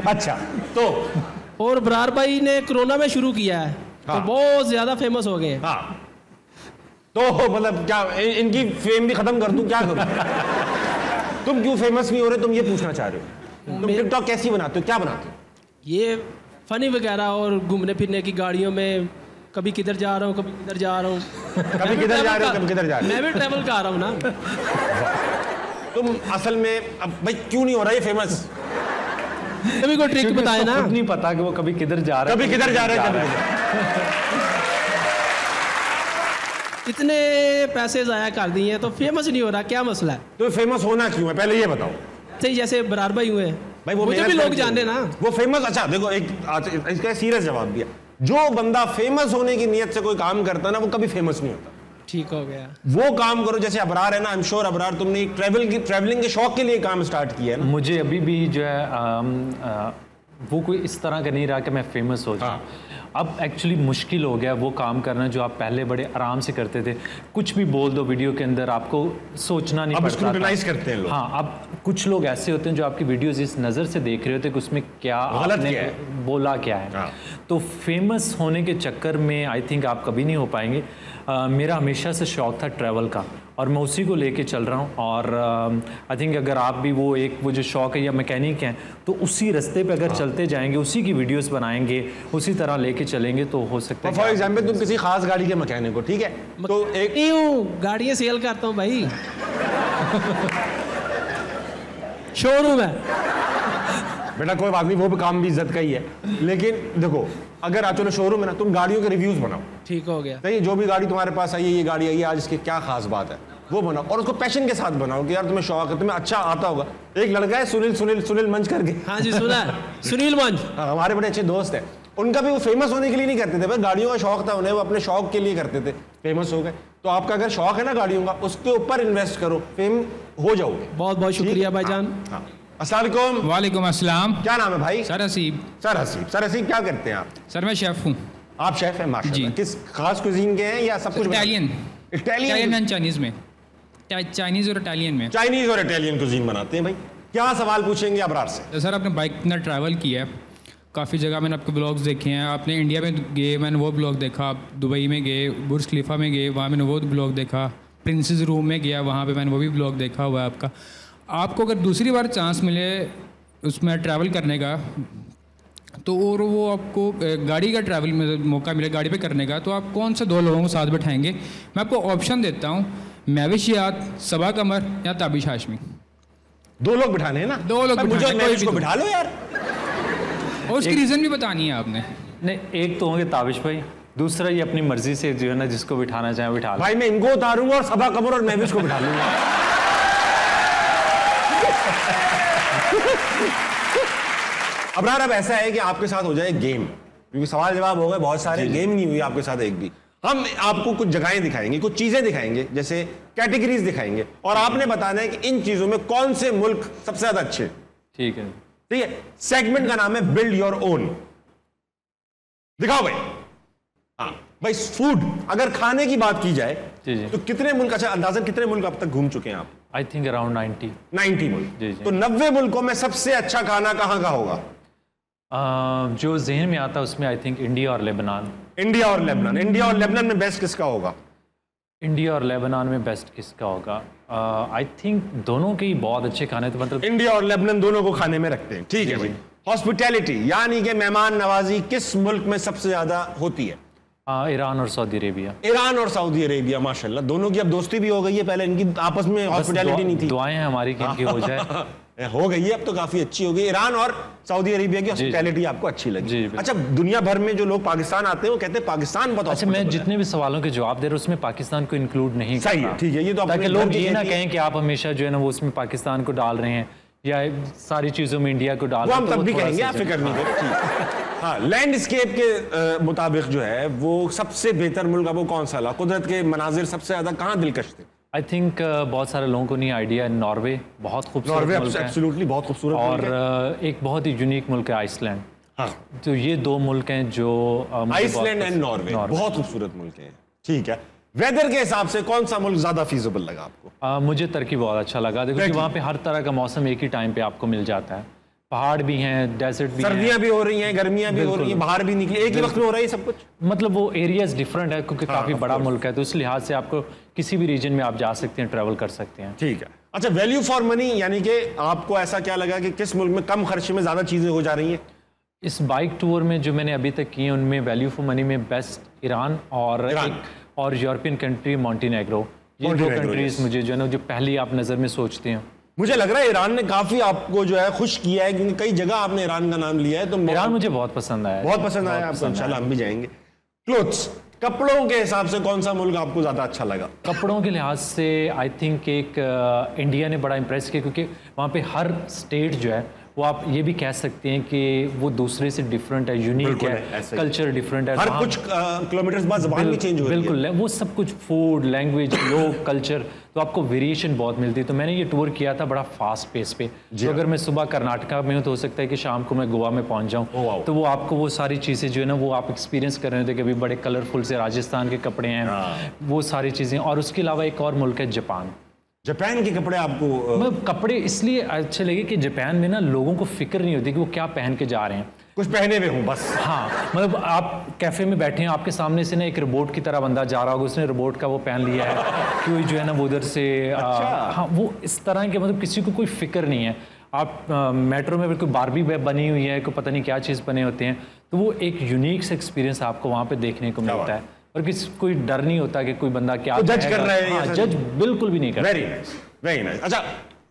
अच्छा तो? और बरार भाई ने कोरोना में शुरू किया है। हाँ। तो बहुत ज़्यादा फ़ेमस हो गए। हाँ। तो मतलब क्या इ- इनकी फेम भी खत्म कर दूँ क्या करूँ? तुम क्यों फ़ेमस नहीं हो रहे तुम ये पूछना चाह रहे हो। तुम टिकटॉक कैसी बनाते हो क्या बनाते हो? ये फनी वगैरह और घूमने फिरने की गाड़ियों में कभी किधर जा रहा हूँ कभी किधर जा रहा हूँ। कभी किधर जा रहे हो कभी किधर जा रहे हो। मैं भी ट्रैवल कर रहा हूँ ना। तुम असल में अब भाई क्यों नहीं हो रहा ये फ़ेमस कभी कोई ट्रिक बताए ना। नहीं पता कि वो कभी किधर जा रहा है कभी किधर जा रहे हैं इतने पैसे ज़ाया कर दिए हैं तो फ़ेमस नहीं हो रहा क्या मसला है? तो फ़ेमस होना क्यों है? पहले ये बताओ। सही जैसे बरार भाई हुए भाई वो मुझे भी लोग जाने ना। वो फ़ेमस अच्छा देखो एक इसका सीरियस जवाब दिया। जो बंदा फ़ेमस होने की नियत से कोई काम करता ना वो कभी फ़ेमस नहीं होता। ठीक हो गया वो काम करो जैसे अबरार है ना आई एम श्योर अबरार तुमने ट्रैवल की ट्रैवलिंग के शौक के लिए काम स्टार्ट किया है ना मुझे अभी भी जो है अम, अ, वो कोई इस तरह का नहीं रहा कि मैं फ़ेमस हो जाऊँ अब एक्चुअली मुश्किल हो गया वो काम करना जो आप पहले बड़े आराम से करते थे कुछ भी बोल दो वीडियो के अंदर आपको सोचना नहीं अब पड़ता था। करते हैं लोग। हाँ अब कुछ लोग ऐसे होते हैं जो आपकी वीडियोस इस नज़र से देख रहे होते हैं कि उसमें क्या गलत क्या है? बोला क्या है हाँ। तो फ़ेमस होने के चक्कर में आई थिंक आप कभी नहीं हो पाएँगे मेरा हमेशा से शौक था ट्रैवल का और मैं उसी को लेके चल रहा हूँ और आई थिंक अगर आप भी वो एक वो जो शौक है या मैकेनिक हैं तो उसी रास्ते पे हाँ। अगर चलते जाएँगे उसी की वीडियोस बनाएँगे उसी तरह लेके चलेंगे तो हो सकता है फॉर एग्ज़ाम्पल तुम किसी खास गाड़ी के मैकेनिक हो ठीक है? तो एक गाड़ियाँ सेल करता हूँ भाई। शोरूम है। बेटा कोई बात नहीं वो भी काम भी इज़्ज़त का ही है। लेकिन देखो अगर आप चलो शोरूम है ना तुम गाड़ियों के रिव्यूज़ बनाओ। ठीक हो गया। सही जो भी गाड़ी तुम्हारे पास आई है ये गाड़ी आई है आज इसकी क्या खास बात है? वो बनाओ और उसको पैशन के साथ बनाओ कि यार तुम्हें शौक है तुम्हें अच्छा आता होगा। एक लड़का है सुनील सुनील सुनील मंच करके। हाँ जी सुना सुनील मंच। हाँ, हमारे बड़े अच्छे दोस्त हैं। उनका भी वो फ़ेमस होने के लिए नहीं करते थे बस गाड़ियों का शौक था उन्हें वो अपने शौक के लिए करते थे। फ़ेमस हो गए। तो आपका अगर शौक है ना गाड़ियों का उसके ऊपर इन्वेस्ट करो फेम हो जाओगे। बहुत बहुत शुक्रिया भाईजान। हाँ। अस्सलाम वालेकुम। अस्सलाम। क्या नाम है भाई? Sir Haseeb sir Haseeb sir Haseeb क्या करते हैं आप? सर मैं शेफ़ हूँ। आप शेफ हैं माशाल्लाह। जी। किस खास कुजीन के हैं या सब कुछ इटालियन। इटालियन। एंड चाइनीज़ में। चाइनीज़ और इटालियन में। चाइनीज़ और इटालियन कुजीन बनाते हैं भाई। क्या सवाल पूछेंगे अबरार से? तो सर आपने बाइक इतना ट्रैवल किया है। काफ़ी जगह मैंने आपके ब्लॉग्स देखे हैं। आपने इंडिया में गए मैंने वो ब्लॉग देखा। आप दुबई में गए बुर्ज खलीफा में गए वहाँ मैंने वो ब्लॉग देखा। प्रिंसेस रूम में गया वहाँ पे मैंने वो भी ब्लॉग देखा हुआ है आपका। आपको अगर दूसरी बार चांस मिले उसमें ट्रैवल करने का तो और वो आपको गाड़ी का ट्रैवल में मौका मिले गाड़ी पे करने का तो आप कौन से दो लोगों को साथ बैठाएँगे? मैं आपको ऑप्शन देता हूँ महविशियात सबा कमर या ताबिश हाशमी दो लोग बिठाने हैं ना? दो लोग मुझे को बिठा लो यार। और उसकी रीज़न भी बतानी है आपने। नहीं एक तो होंगे ताबिश भाई दूसरा ये अपनी मर्ज़ी से जो है ना जिसको बिठाना चाहे बिठा भाई मैं इनको उतारूँगा और सभा कमर और महविश को बिठा लूँगा। अबरार अब ऐसा है कि आपके साथ हो जाए गेम क्योंकि सवाल जवाब हो गए बहुत सारे गेम नहीं हुई आपके साथ एक भी. हम आपको कुछ जगहें दिखाएँगे कुछ चीज़ें दिखाएँगे जैसे कैटेगरीज दिखाएँगे. और आपने बताना है कि इन चीज़ों में कौन से मुल्क सबसे ज़्यादा अच्छे ठीक है। ठीक है? सेगमेंट का नाम है बिल्ड योर ओन दिखाओ भाई. हाँ भाई फ़ूड अगर खाने की बात की जाए तो कितने मुल्क अच्छा अंदाजन कितने मुल्क अब तक घूम चुके हैं आप? आई थिंक अराउंड नाइन्टी 90 मुल्क। जी, जी। तो 90 मुल्कों में सबसे अच्छा खाना कहाँ का होगा? जो जहन में आता है उसमें आई थिंक इंडिया और लेबनान इंडिया और लेबनान इंडिया और लेबनान में बेस्ट किसका होगा? इंडिया और लेबनान में बेस्ट किसका होगा? आई थिंक दोनों के ही बहुत अच्छे खाने तो मतलब इंडिया और लेबनान दोनों को खाने में रखते हैं। ठीक है भाई। हॉस्पिटैलिटी यानी कि मेहमान नवाजी किस मुल्क में सबसे ज़्यादा होती है? आ, ईरान और सऊदी अरेबिया। ईरान और सऊदी अरेबिया माशाल्लाह। दोनों की अब दोस्ती भी हो गई है पहले इनकी आपस में हॉस्पिटैलिटी नहीं थी। दुआएँ हमारी कि इनकी हो जाए। हो गई है अब तो काफ़ी अच्छी हो गई ईरान और सऊदी अरेबिया की हॉस्पिटैलिटी आपको अच्छी लगी। जी, अच्छा दुनिया भर में जो लोग पाकिस्तान आते हैं वो कहते हैं पाकिस्तान बहुत अच्छा मैं जितने भी सवालों के जवाब दे रहा हूँ उसमें पाकिस्तान को इंक्लूड नहीं सही है, ठीक है, ये तो ताकि लोग ये ना कहें कि आप हमेशा जो है ना वो उसमें पाकिस्तान को डाल रहे हैं या सारी चीज़ों में इंडिया को डाल रहे हैं, तो तब भी कहेंगे आप फ़िक्र नहीं करें। ठीक हाँ लैंडस्केप के मुताबिक जो है वो सबसे बेहतर मुल्क वो कौन सा कुदरत के मनाजिर सबसे ज़्यादा कहाँ दिलकश थे? आई थिंक uh, बहुत सारे लोगों को नहीं आइडिया नॉर्वे बहुत खूबसूरत नॉर्वे है। एब्सोल्युटली बहुत खूबसूरत और। अ, एक बहुत ही यूनिक मुल्क है आइसलैंड हाँ। तो ये दो मुल्क हैं जो आइसलैंड एंड नॉर्वे बहुत खूबसूरत मुल्क है। ठीक है। वेदर के हिसाब से कौन सा मुल्क ज़्यादा फीजिबल लगा आपको? अ, मुझे तुर्की बहुत अच्छा लगा। देखो कि वहाँ पे हर तरह का मौसम एक ही टाइम पे आपको मिल जाता है। पहाड़ भी हैं डेजर्ट भी हैं। सर्दियाँ भी हो रही हैं गर्मियाँ भी हो रही हैं बाहर भी निकली एक ही वक्त में हो रहा है सब कुछ? मतलब वो एरियाज़ डिफरेंट है क्योंकि काफ़ी बड़ा मुल्क है तो इस लिहाज से आपको किसी भी रीजन में आप जा सकते हैं ट्रैवल कर सकते हैं। ठीक है। अच्छा वैल्यू फॉर मनी यानी कि आपको ऐसा क्या लगा कि किस मुल्क में कम खर्चे में ज़्यादा चीज़ें हो जा रही हैं? इस बाइक टूर में जो मैंने अभी तक किए हैं, उनमें वैल्यू फॉर मनी में बेस्ट ईरान और एक और यूरोपियन कंट्री मॉन्टीनेग्रो ये दो कंट्रीज़ मुझे जो है ना जो पहली आप नज़र में सोचते हैं। मुझे लग रहा है ईरान ने काफ़ी आपको जो है खुश किया है क्योंकि कई जगह आपने ईरान का नाम लिया है तो ईरान मुझे बहुत पसंद आया बहुत पसंद आया आपको इंशाल्लाह हम भी जाएँगे। क्लोथ्स कपड़ों के हिसाब से कौन सा मुल्क आपको ज़्यादा अच्छा लगा? कपड़ों के लिहाज से आई थिंक एक इंडिया ने बड़ा इम्प्रेस किया क्योंकि वहाँ पे हर स्टेट जो है वो आप ये भी कह सकते हैं कि वो दूसरे से डिफरेंट है यूनिक है है, ही। कल्चर डिफरेंट है हर कुछ किलोमीटर बाद जबान भी चेंज हो रही है। बिल्कुल वो सब कुछ फ़ूड लैंग्वेज लोग कल्चर तो आपको वेरिएशन बहुत मिलती है। तो मैंने ये टूर किया था बड़ा फास्ट पेस पे। तो अगर मैं सुबह कर्नाटका में हूँ तो हो सकता है कि शाम को मैं गोवा में पहुँच जाऊँ। तो वो आपको वो सारी चीज़ें जो है ना वो आप एक्सपीरियंस कर रहे होते कि अभी बड़े कलरफुल से राजस्थान के कपड़े हैं। वो सारी चीज़ें और उसके अलावा एक और मुल्क है जापान। जापान के कपड़े आपको अ, मैं कपड़े इसलिए अच्छे लगे कि जापान में ना लोगों को फ़िक्र नहीं होती कि वो क्या पहन के जा रहे हैं। कुछ पहने हुए हूँ बस। हाँ मतलब आप कैफ़े में बैठे हैं आपके सामने से ना एक रोबोट की तरह बंदा जा रहा होगा उसने रोबोट का वो पहन लिया है कोई जो है ना वो उधर से अच्छा। आ, हाँ वो इस तरह के मतलब किसी को कोई फ़िक्र नहीं है। आप आ, मेट्रो में कोई बारबी वेब बनी हुई है कोई पता नहीं क्या चीज़ बने होते हैं तो वो एक यूनिक से एक्सपीरियंस आपको वहाँ पे देखने को मिलता है। और किसी कोई डर नहीं होता कि कोई बंदा क्या तो जज कर रहा है, हाँ, जज बिल्कुल भी नहीं कर वेरी नाइस वेरी नाइस अच्छा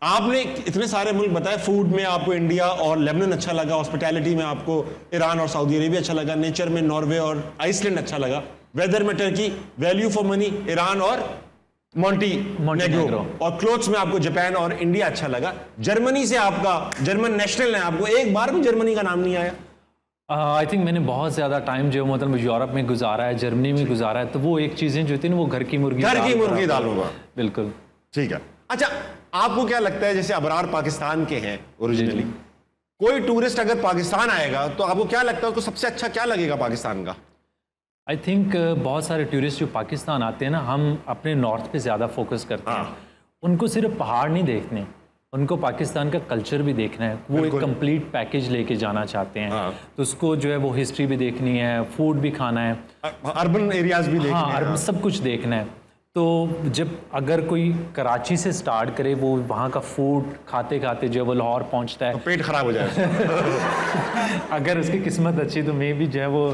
आपने इतने सारे मुल्क बताए फ़ूड में आपको इंडिया और लेबनान अच्छा लगा हॉस्पिटैलिटी में आपको ईरान और सऊदी अरेबिया अच्छा लगा नेचर में नॉर्वे और आइसलैंड अच्छा लगा। वेदर में Turkey value for money Iran और मॉन्टी Montenegro। और क्लोथ्स में आपको जापान और इंडिया अच्छा लगा। जर्मनी से आपका जर्मन नेशनल है आपको एक बार भी जर्मनी का नाम नहीं आया। आई थिंक मैंने बहुत ज़्यादा टाइम जो है मतलब यूरोप में गुजारा है जर्मनी में गुजारा है तो वो एक चीज़ें जो थी ना वो घर की मुर्गी घर की मुर्गी। दाल होगा। बिल्कुल। ठीक है। अच्छा आपको क्या लगता है जैसे अबरार पाकिस्तान के हैं ओरिजिनली कोई टूरिस्ट अगर पाकिस्तान आएगा तो आपको क्या लगता है उसको सबसे अच्छा क्या लगेगा पाकिस्तान का? आई थिंक बहुत सारे टूरिस्ट जो पाकिस्तान आते हैं ना हम अपने नॉर्थ पे ज़्यादा फोकस करते हैं। उनको सिर्फ़ पहाड़ नहीं देखने। उनको पाकिस्तान का कल्चर भी देखना है वो एक। कंप्लीट पैकेज लेके जाना चाहते हैं हाँ। तो उसको जो है वो हिस्ट्री भी देखनी है फ़ूड भी खाना है अर्बन एरियाज़ भी देखने हाँ हैं। और सब कुछ देखना है तो जब अगर कोई कराची से स्टार्ट करे वो वहाँ का फ़ूड खाते खाते जो है वो लाहौर पहुँचता है तो पेट खराब हो जाए अगर उसकी किस्मत अच्छी तो मे भी जो है वो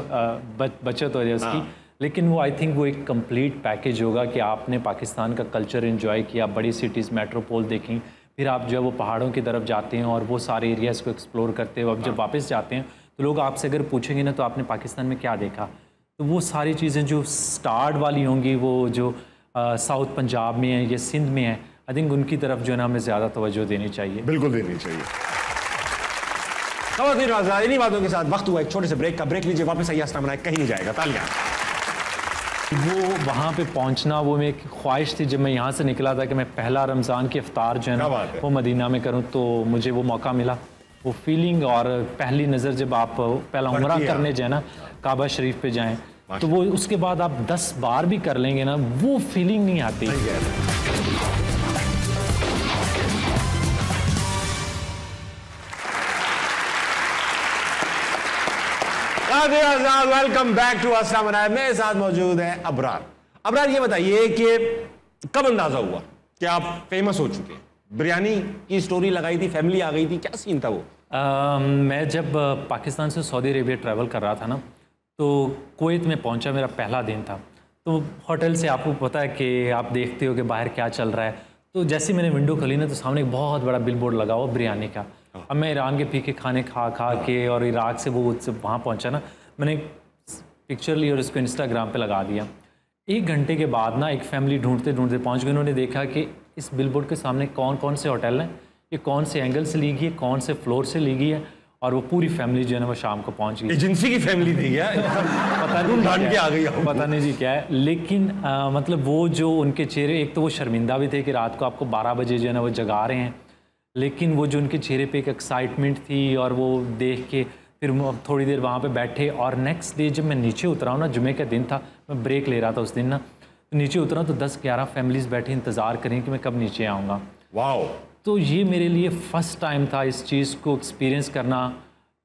बचत हो जाए उसकी हाँ। लेकिन वो आई थिंक वो एक कंप्लीट पैकेज होगा कि आपने पाकिस्तान का कल्चर एंजॉय किया बड़ी सिटीज़ मेट्रोपोल देखी फिर आप जो है वो पहाड़ों की तरफ़ जाते हैं और वो सारे एरियाज़ को एक्सप्लोर करते हो अब जब वापस जाते हैं तो लोग आपसे अगर पूछेंगे ना तो आपने पाकिस्तान में क्या देखा? तो वो सारी चीज़ें जो स्टार्ट वाली होंगी वो जो साउथ पंजाब में है या सिंध में है आई थिंक उनकी तरफ़ जो है ना हमें ज़्यादा तवज्जो देनी चाहिए। बिल्कुल देनी चाहिए। खबर इन्हीं बातों के साथ वक्त हुआ एक छोटे से ब्रेक का ब्रेक लीजिए वापस आइए कहीं नहीं जाएगा तालियाँ। वो वहाँ पे पहुँचना वो मेरी एक ख्वाहिश थी। जब मैं यहाँ से निकला था कि मैं पहला रमज़ान की अफ्तार जो है ना वो मदीना में करूँ तो मुझे वो मौका मिला। वो फीलिंग और पहली नज़र जब आप पहला उम्र करने जाए ना काबा शरीफ पे जाएँ तो वो उसके बाद आप दस बार भी कर लेंगे ना वो फीलिंग नहीं आती। वेलकम बैक टू असलम मेरे साथ मौजूद है अबरार। अबरार ये बताइए कि कब अंदाज़ा हुआ? कि आप फ़ेमस हो चुके हैं? बिरयानी की स्टोरी लगाई थी फैमिली आ गई थी क्या सीन था वो? अम, मैं जब पाकिस्तान से सऊदी अरेबिया ट्रैवल कर रहा था ना तो कुवैत में पहुँचा मेरा पहला दिन था। तो होटल से आपको पता है कि आप देखते हो कि बाहर क्या चल रहा है। तो जैसे मैंने विंडो खोली ना तो सामने एक बहुत बड़ा बिल बोर्ड लगा हुआ बिरयानी का। अब मैं ईरान के फीके खाने खा खा के और इराक से वो उससे वहाँ पहुँचा ना मैंने पिक्चर ली और उसको इंस्टाग्राम पे लगा दिया। एक घंटे के बाद ना एक फैमिली ढूंढते ढूंढते पहुँच गए। उन्होंने देखा कि इस बिलबोर्ड के सामने कौन कौन से होटल हैं ये कौन से एंगल से ली गई है कौन से फ्लोर से ली गई है और वो पूरी फैमिली जो है ना वो शाम को पहुँच गई। एजेंसी की फैमिली थी क्या? पता नहीं के। आ गई। पता नहीं जी क्या है। लेकिन आ, मतलब वो जो उनके चेहरे एक तो वो शर्मिंदा भी थे कि रात को आपको 12 बजे जो है ना वो जगा रहे हैं। लेकिन वो जो उनके चेहरे पे एक एक्साइटमेंट थी और वो देख के फिर अब थोड़ी देर वहाँ पे बैठे और नेक्स्ट डे जब मैं नीचे उतरा हूँ ना जुमे का दिन था मैं ब्रेक ले रहा था उस दिन ना तो नीचे उतरा तो 10-11 फैमिलीज़ बैठे इंतज़ार करें कि मैं कब नीचे आऊँगा। वाओ तो ये मेरे लिए फ़र्स्ट टाइम था इस चीज़ को एक्सपीरियंस करना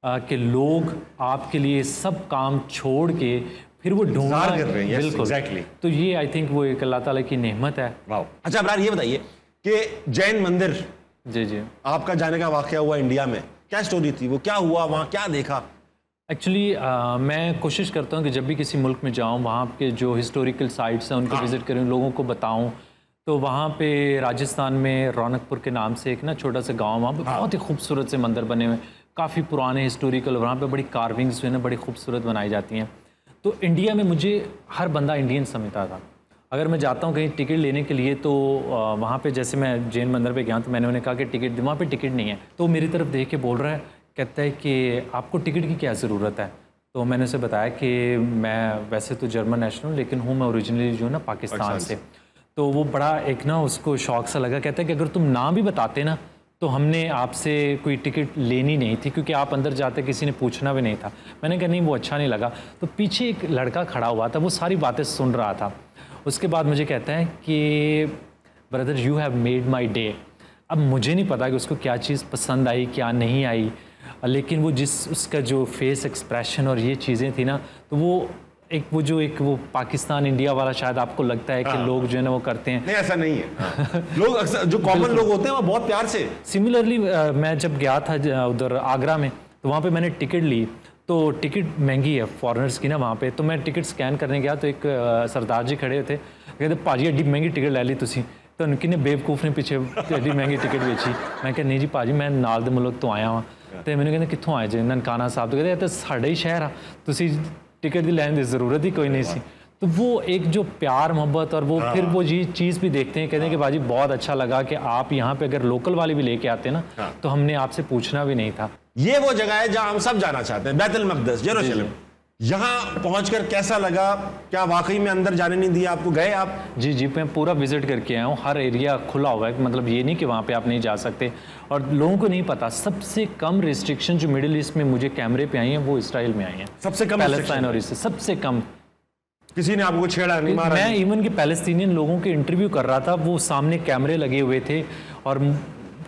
कि लोग आपके लिए सब काम छोड़ के फिर वो ढूंढना कर रहे हैं, बिल्कुल। exactly. तो ये आई थिंक वो एक अल्लाह ताला की नेमत है। वाओ अच्छा अबरार ये बताइए कि जैन मंदिर जी जी। आपका जाने का वाकया हुआ इंडिया में क्या स्टोरी थी? वो क्या हुआ? वहाँ क्या देखा? एक्चुअली uh, मैं कोशिश करता हूँ कि जब भी किसी मुल्क में जाऊँ वहाँ के जो हिस्टोरिकल साइट्स हैं उनको विज़िट करूँ लोगों को बताऊँ तो वहाँ पे राजस्थान में रौनकपुर के नाम से एक ना छोटा सा गाँव वहाँ पे बहुत ही खूबसूरत से मंदिर बने हुए हैं। काफ़ी पुराने हिस्टोरिकल वहाँ पे बड़ी कार्विंग्स जो है ना बड़ी खूबसूरत बनाई जाती हैं। तो इंडिया में मुझे हर बंदा इंडियन समझता था। अगर मैं जाता हूँ कहीं टिकट लेने के लिए तो वहाँ पे जैसे मैं जैन मंदिर पे गया तो मैंने उन्हें कहा कि टिकट वहाँ पे टिकट नहीं है। तो मेरी तरफ़ देख के बोल रहा है कहता है कि आपको टिकट की क्या ज़रूरत है? तो मैंने उसे बताया कि मैं वैसे तो जर्मन नेशनल लेकिन हूँ मैं ओरिजिनली जो है ना पाकिस्तान से। तो वो बड़ा एक ना उसको शौक सा लगा कहता है कि अगर तुम ना भी बताते ना तो हमने आपसे कोई टिकट लेनी नहीं थी क्योंकि आप अंदर जाते किसी ने पूछना भी नहीं था। मैंने कहा नहीं वो अच्छा नहीं लगा। तो पीछे एक लड़का खड़ा हुआ था वो सारी बातें सुन रहा था। उसके बाद मुझे कहता है कि brother you have made my day अब मुझे नहीं पता कि उसको क्या चीज़ पसंद आई क्या नहीं आई। लेकिन वो जिस उसका जो फेस एक्सप्रेशन और ये चीज़ें थी ना तो वो एक वो जो एक वो पाकिस्तान इंडिया वाला शायद आपको लगता है कि लोग जो है ना वो करते हैं। नहीं ऐसा नहीं है। लोग अक्सर जो कॉमन लोग होते हैं वो बहुत प्यार से। सिमिलरली मैं जब गया था उधर आगरा में तो वहाँ पे मैंने टिकट ली। तो टिकट महँगी है फॉरनर्स की ना वहाँ पे। तो मैं टिकट स्कैन करने गया तो एक सरदार जी खड़े थे। कहते भाजी एड्डी महँगी टिकट ले ली तुसी। तो उनकी ने बेवकूफ़ ने पिछे एड्डी महँगी टिकट बेची। मैं क्या नहीं जी भाजी मैं नाल दे मुल्क तो आया वहाँ तो मैंने कहते कितों आए जी? ननकाना साहब तो कहते साढ़े ही शहर आ। तुसी टिकट की लैन की ज़रूरत ही कोई नहीं तो वो एक जो प्यार मोहब्बत और वो फिर वो जी चीज़ भी देखते हैं कहते हैं कि बाजी बहुत अच्छा लगा कि आप यहाँ पे अगर लोकल वाले भी लेके आते ना तो हमने आपसे पूछना भी नहीं था। ये वो जगह है जहाँ हम सब जाना चाहते हैं बैतुल मकदस जेरूसलम यहाँ पहुंचकर कैसा लगा? क्या वाकई में अंदर जाने नहीं दिया आपको? गए आप? जी जी मैं पूरा विज़िट करके आया हूँ हर एरिया खुला हुआ है मतलब ये नहीं कि वहाँ पे आप नहीं जा सकते। और लोगों को नहीं पता सबसे कम रिस्ट्रिक्शन जो मिडिल ईस्ट में मुझे कैमरे पे आई हैं वो इसराइल में आई हैं। सबसे कम पैलेस्टाइन और इससे सबसे कम। किसी ने आपको छेड़ा? नहीं मारा मैं इवन के पैलेस्तीनियन लोगों के इंटरव्यू कर रहा था वो सामने कैमरे लगे हुए थे और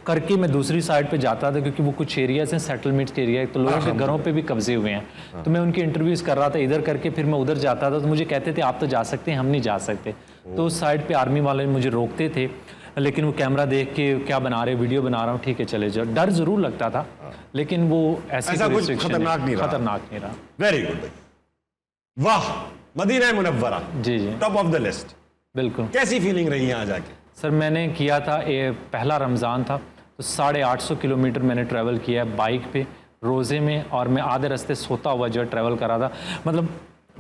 करके मैं दूसरी साइड पे जाता था क्योंकि वो कुछ एरियाज़ हैं सेटलमेंट के एरिया तो लोगों के घरों पे भी कब्जे हुए हैं। तो मैं उनके इंटरव्यूज़ कर रहा था इधर करके फिर मैं उधर जाता था तो मुझे कहते थे आप तो जा सकते हैं हम नहीं जा सकते। तो उस साइड पे आर्मी वाले मुझे रोकते थे लेकिन वो कैमरा देख के क्या बना रहे वीडियो बना रहा हूँ ठीक है चले जाओ। डर ज़रूर लगता था लेकिन वो ऐसी खतरनाक नहीं। खतरनाक नहीं रहा। वेरी गुड वाह! मदीना मुनवरा जी जी। टॉप ऑफ़ द लिस्ट बिल्कुल। कैसी फीलिंग रही यहाँ जाके? सर मैंने किया था ये पहला रमज़ान था तो साढ़े आठ सौ किलोमीटर मैंने ट्रैवल किया है बाइक पे रोज़े में और मैं आधे रास्ते सोता हुआ जो है ट्रैवल करा था। मतलब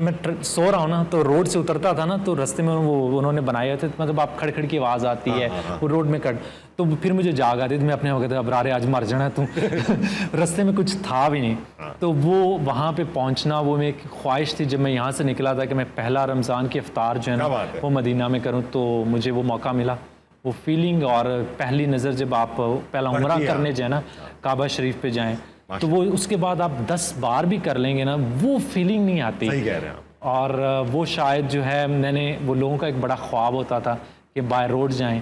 मैं सो रहा हूँ ना तो रोड से उतरता था ना तो रास्ते में वो उन्होंने बनाए थे मतलब आप खड़ खड़ की आवाज़ आती है वो रोड में कट तो फिर मुझे जाग आती थी मैं अपने वक्त अब रारे आज मर जाना तू। रास्ते में कुछ था भी नहीं। तो वो वहाँ पे पहुँचना वो मेरी एक ख्वाहिश थी जब मैं यहाँ से निकला था कि मैं पहला रमज़ान की अफ्तार जो है ना वो मदीना में करूँ तो मुझे वो मौका मिला। वो फीलिंग और पहली नज़र जब आप पहला उम्रा है। करने जाए ना काबा शरीफ पे जाएँ तो वो उसके बाद आप दस बार भी कर लेंगे ना वो फीलिंग नहीं आती। सही कह रहे हैं और वो शायद जो है मैंने वो लोगों का एक बड़ा ख्वाब होता था कि बाय रोड जाएँ।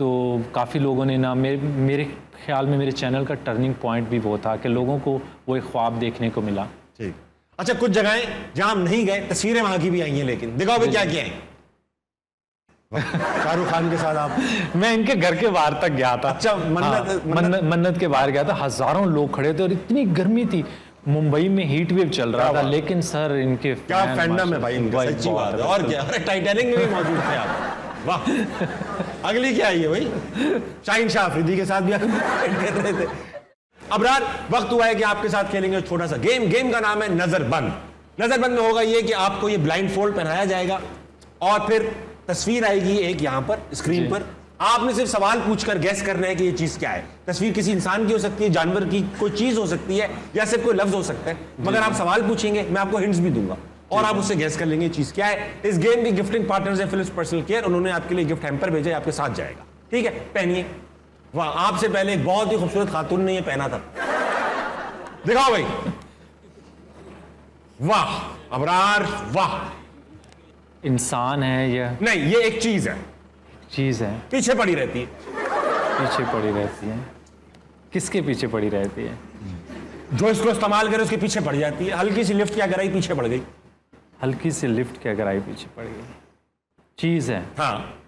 तो काफ़ी लोगों ने ना मेरे मेरे ख्याल में मेरे चैनल का टर्निंग पॉइंट भी वो था कि लोगों को वो एक ख्वाब देखने को मिला। ठीक। अच्छा कुछ जगहें जहाँ हम नहीं गए तस्वीरें वहाँ की भी आई हैं लेकिन। दिखाओ भाई क्या किया है? शाहरुख खान के साथ आप? मैं इनके घर के बाहर तक गया था। अच्छा, मन्नत- हाँ, मन्नत- मन्नत मन्नत के बाहर गया था। हज़ारों लोग खड़े थे और इतनी गर्मी थी। मुंबई में हीट वेव चल रहा था लेकिन सर इनके क्या फैंडम है भाई इनका सच्ची बात है। और क्या? अरे टाइटैनिक में भी मौजूद थे आप। वाह। अगली क्या आई है भाई? शाहिन शाह अफरीदी के साथ भी आप कर रहे थे। अबरार वक्त हुआ है कि आपके साथ खेलेंगे छोटा सा गेम गेम का नाम है नजरबंद। नजरबंद में होगा ये कि आपको ये ब्लाइंड फोल्ड पहनाया जाएगा और फिर तस्वीर आएगी एक यहाँ पर स्क्रीन पर। आपने सिर्फ़ सवाल पूछकर गैस करना है कि ये चीज़ क्या है। तस्वीर किसी इंसान की हो सकती है जानवर की कोई चीज़ हो सकती है या सिर्फ़ कोई लफ्ज हो सकता है। मगर आप सवाल पूछेंगे मैं आपको हिंट्स भी दूँगा। और आप उससे गैस कर लेंगे चीज़ क्या है। इस गेम की गिफ्टिंग पार्टनर्स है फिलिप्स पर्सनल केयर उन्होंने आपके लिए गिफ्ट हैम्पर भेजा है आपके साथ जाएगा। ठीक है पहनिए। वाह आपसे पहले एक बहुत ही खूबसूरत खातून ने ये पहना था। दिखाओ भाई। वाह अबरार वाह। इंसान है या नहीं ये एक चीज़ है। चीज़ है। पीछे पड़ी रहती है। पीछे पड़ी रहती है। किसके पीछे पड़ी रहती है? जो इसको इस्तेमाल करे उसके पीछे पड़ जाती है। हल्की सी लिफ्ट क्या कराई पीछे पड़ गई। हल्की सी लिफ्ट के अगर आई पीछे पड़ गई। चीज़ है। हाँ।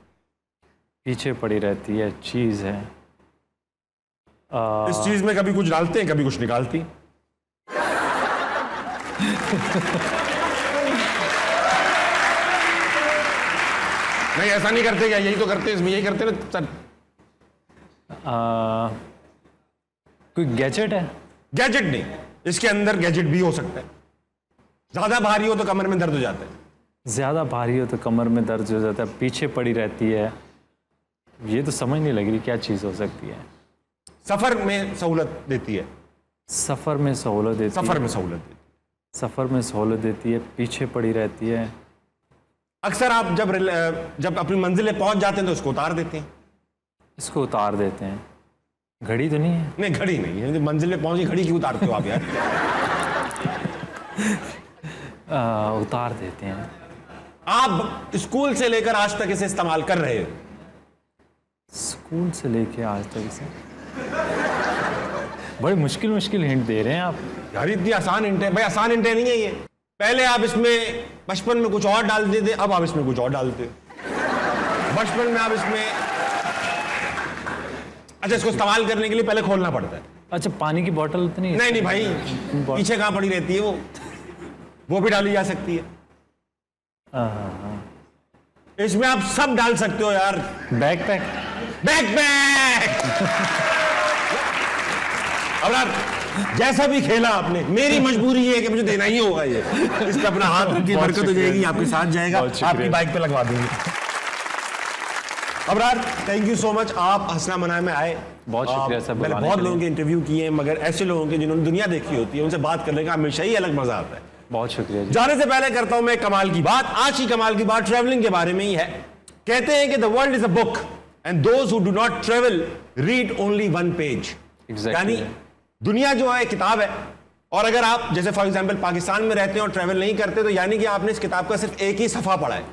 पीछे पड़ी रहती है। चीज़ है। आ, इस चीज़ में कभी कुछ डालते हैं कभी कुछ निकालती नहीं ऐसा नहीं करते क्या? यही तो करते हैं इसमें यही करते ना सर कोई गैजेट है? गैजेट नहीं। इसके अंदर गैजेट भी हो सकता है। ज़्यादा भारी हो तो कमर में दर्द हो जाता है। ज़्यादा भारी हो तो कमर में दर्द हो जाता है पीछे पड़ी रहती है। ये तो समझ नहीं लग रही क्या चीज़ हो सकती है। सफ़र में सहूलत देती है। सफ़र में सहूलत देती सफ़र में सहूलत देती है। सफ़र में सहूलत देती है पीछे पड़ी रहती है। अक्सर आप जब जब अपनी मंजिल पहुँच जाते हैं तो उसको उतार देते हैं। इसको उतार देते हैं। घड़ी तो नहीं है? नहीं घड़ी नहीं है। मंजिल में पहुँची घड़ी क्यों उतारते हो आप यार? आ, उतार देते हैं। आप स्कूल से लेकर आज तक इसे इस्तेमाल कर रहे हो। स्कूल से लेके आज तक इसे? बड़े मुश्किल मुश्किल हिंट दे रहे हैं आप। यार इतनी आसान इंटे भाई आसान इंटे नहीं है ये। पहले आप इसमें बचपन में कुछ और डालते थे अब आप इसमें कुछ और डालते हो। बचपन में आप इसमें अच्छा इसको इस्तेमाल करने के लिए पहले खोलना पड़ता है। अच्छा पानी की बोतल उतनी नहीं नहीं भाई पीछे कहाँ पड़ी रहती है वो? वो भी डाली जा सकती है। हाँ, हाँ, हाँ। इसमें आप सब डाल सकते हो यार। बैक पैक बैक पैक अब जैसा भी खेला आपने। मेरी मजबूरी है कि मुझे देना ही होगा ये। इस पे अपना हाथ की बरकत हो जाएगी आपके साथ जाएगा आपकी बाइक पे लगवा देंगे। Abrar thank you so much आप हंसना मनाए में आए। बहुत शुक्रिया सर मैंने बहुत लोगों के इंटरव्यू किए हैं मगर ऐसे लोगों के जिन्होंने दुनिया देखी होती है उनसे बात करने का हमेशा ही अलग मज़ा आता है। बहुत शुक्रिया जी। जाने से पहले करता हूँ मैं कमाल की बात। आज की कमाल की बात ट्रेवलिंग के बारे में ही है। कहते हैं कि the world is a book and those who do not travel read only one page यानी दुनिया जो है किताब है। और अगर आप, जैसे फॉर एग्ज़ाम्पल पाकिस्तान में रहते हैं और ट्रैवल नहीं करते तो यानी कि आपने इस किताब का सिर्फ़ एक ही सफ़ा पढ़ा है।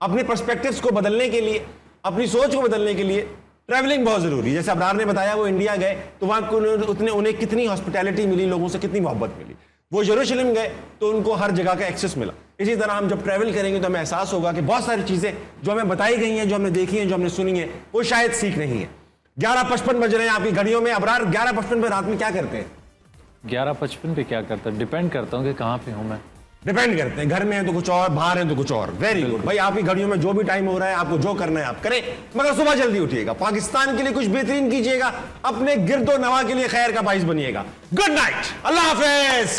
अपने पर्सपेक्टिव्स को बदलने के लिए, अपनी सोच को बदलने के लिए ट्रैवलिंग बहुत ज़रूरी है। जैसे अबरार ने बताया, वो इंडिया गए तो वहाँ उतने, उन्हें कितनी हॉस्पिटैलिटी मिली, लोगों से कितनी मोहब्बत मिली। वो यरूशलेम गए तो उनको हर जगह का एक्सेस मिला। इसी तरह हम जब ट्रैवल करेंगे तो हमें एहसास होगा कि बहुत सारी चीज़ें जो हमें बताई गई हैं, जो हमने देखी हैं, जो हमने सुनी है, वो शायद सीख नहीं है। ग्यारह पचपन बज रहे हैं आपकी घड़ियों में। अबरार ग्यारह पचपन पे रात में क्या करते हैं? ग्यारह पचपन पे क्या करता डिपेंड करता हूँ कि कहाँ पे हूँ मैं। डिपेंड करते हैं। घर में है तो कुछ और बाहर है तो कुछ और। वेरी गुड भाई आपकी घड़ियों में जो भी टाइम हो रहा है आपको जो करना है आप करें। मगर सुबह जल्दी उठिएगा। पाकिस्तान के लिए कुछ बेहतरीन कीजिएगा। अपने गिरदो नवा के लिए खैर का बाइस बनिएगा। गुड नाइट अल्लाह हाफिज।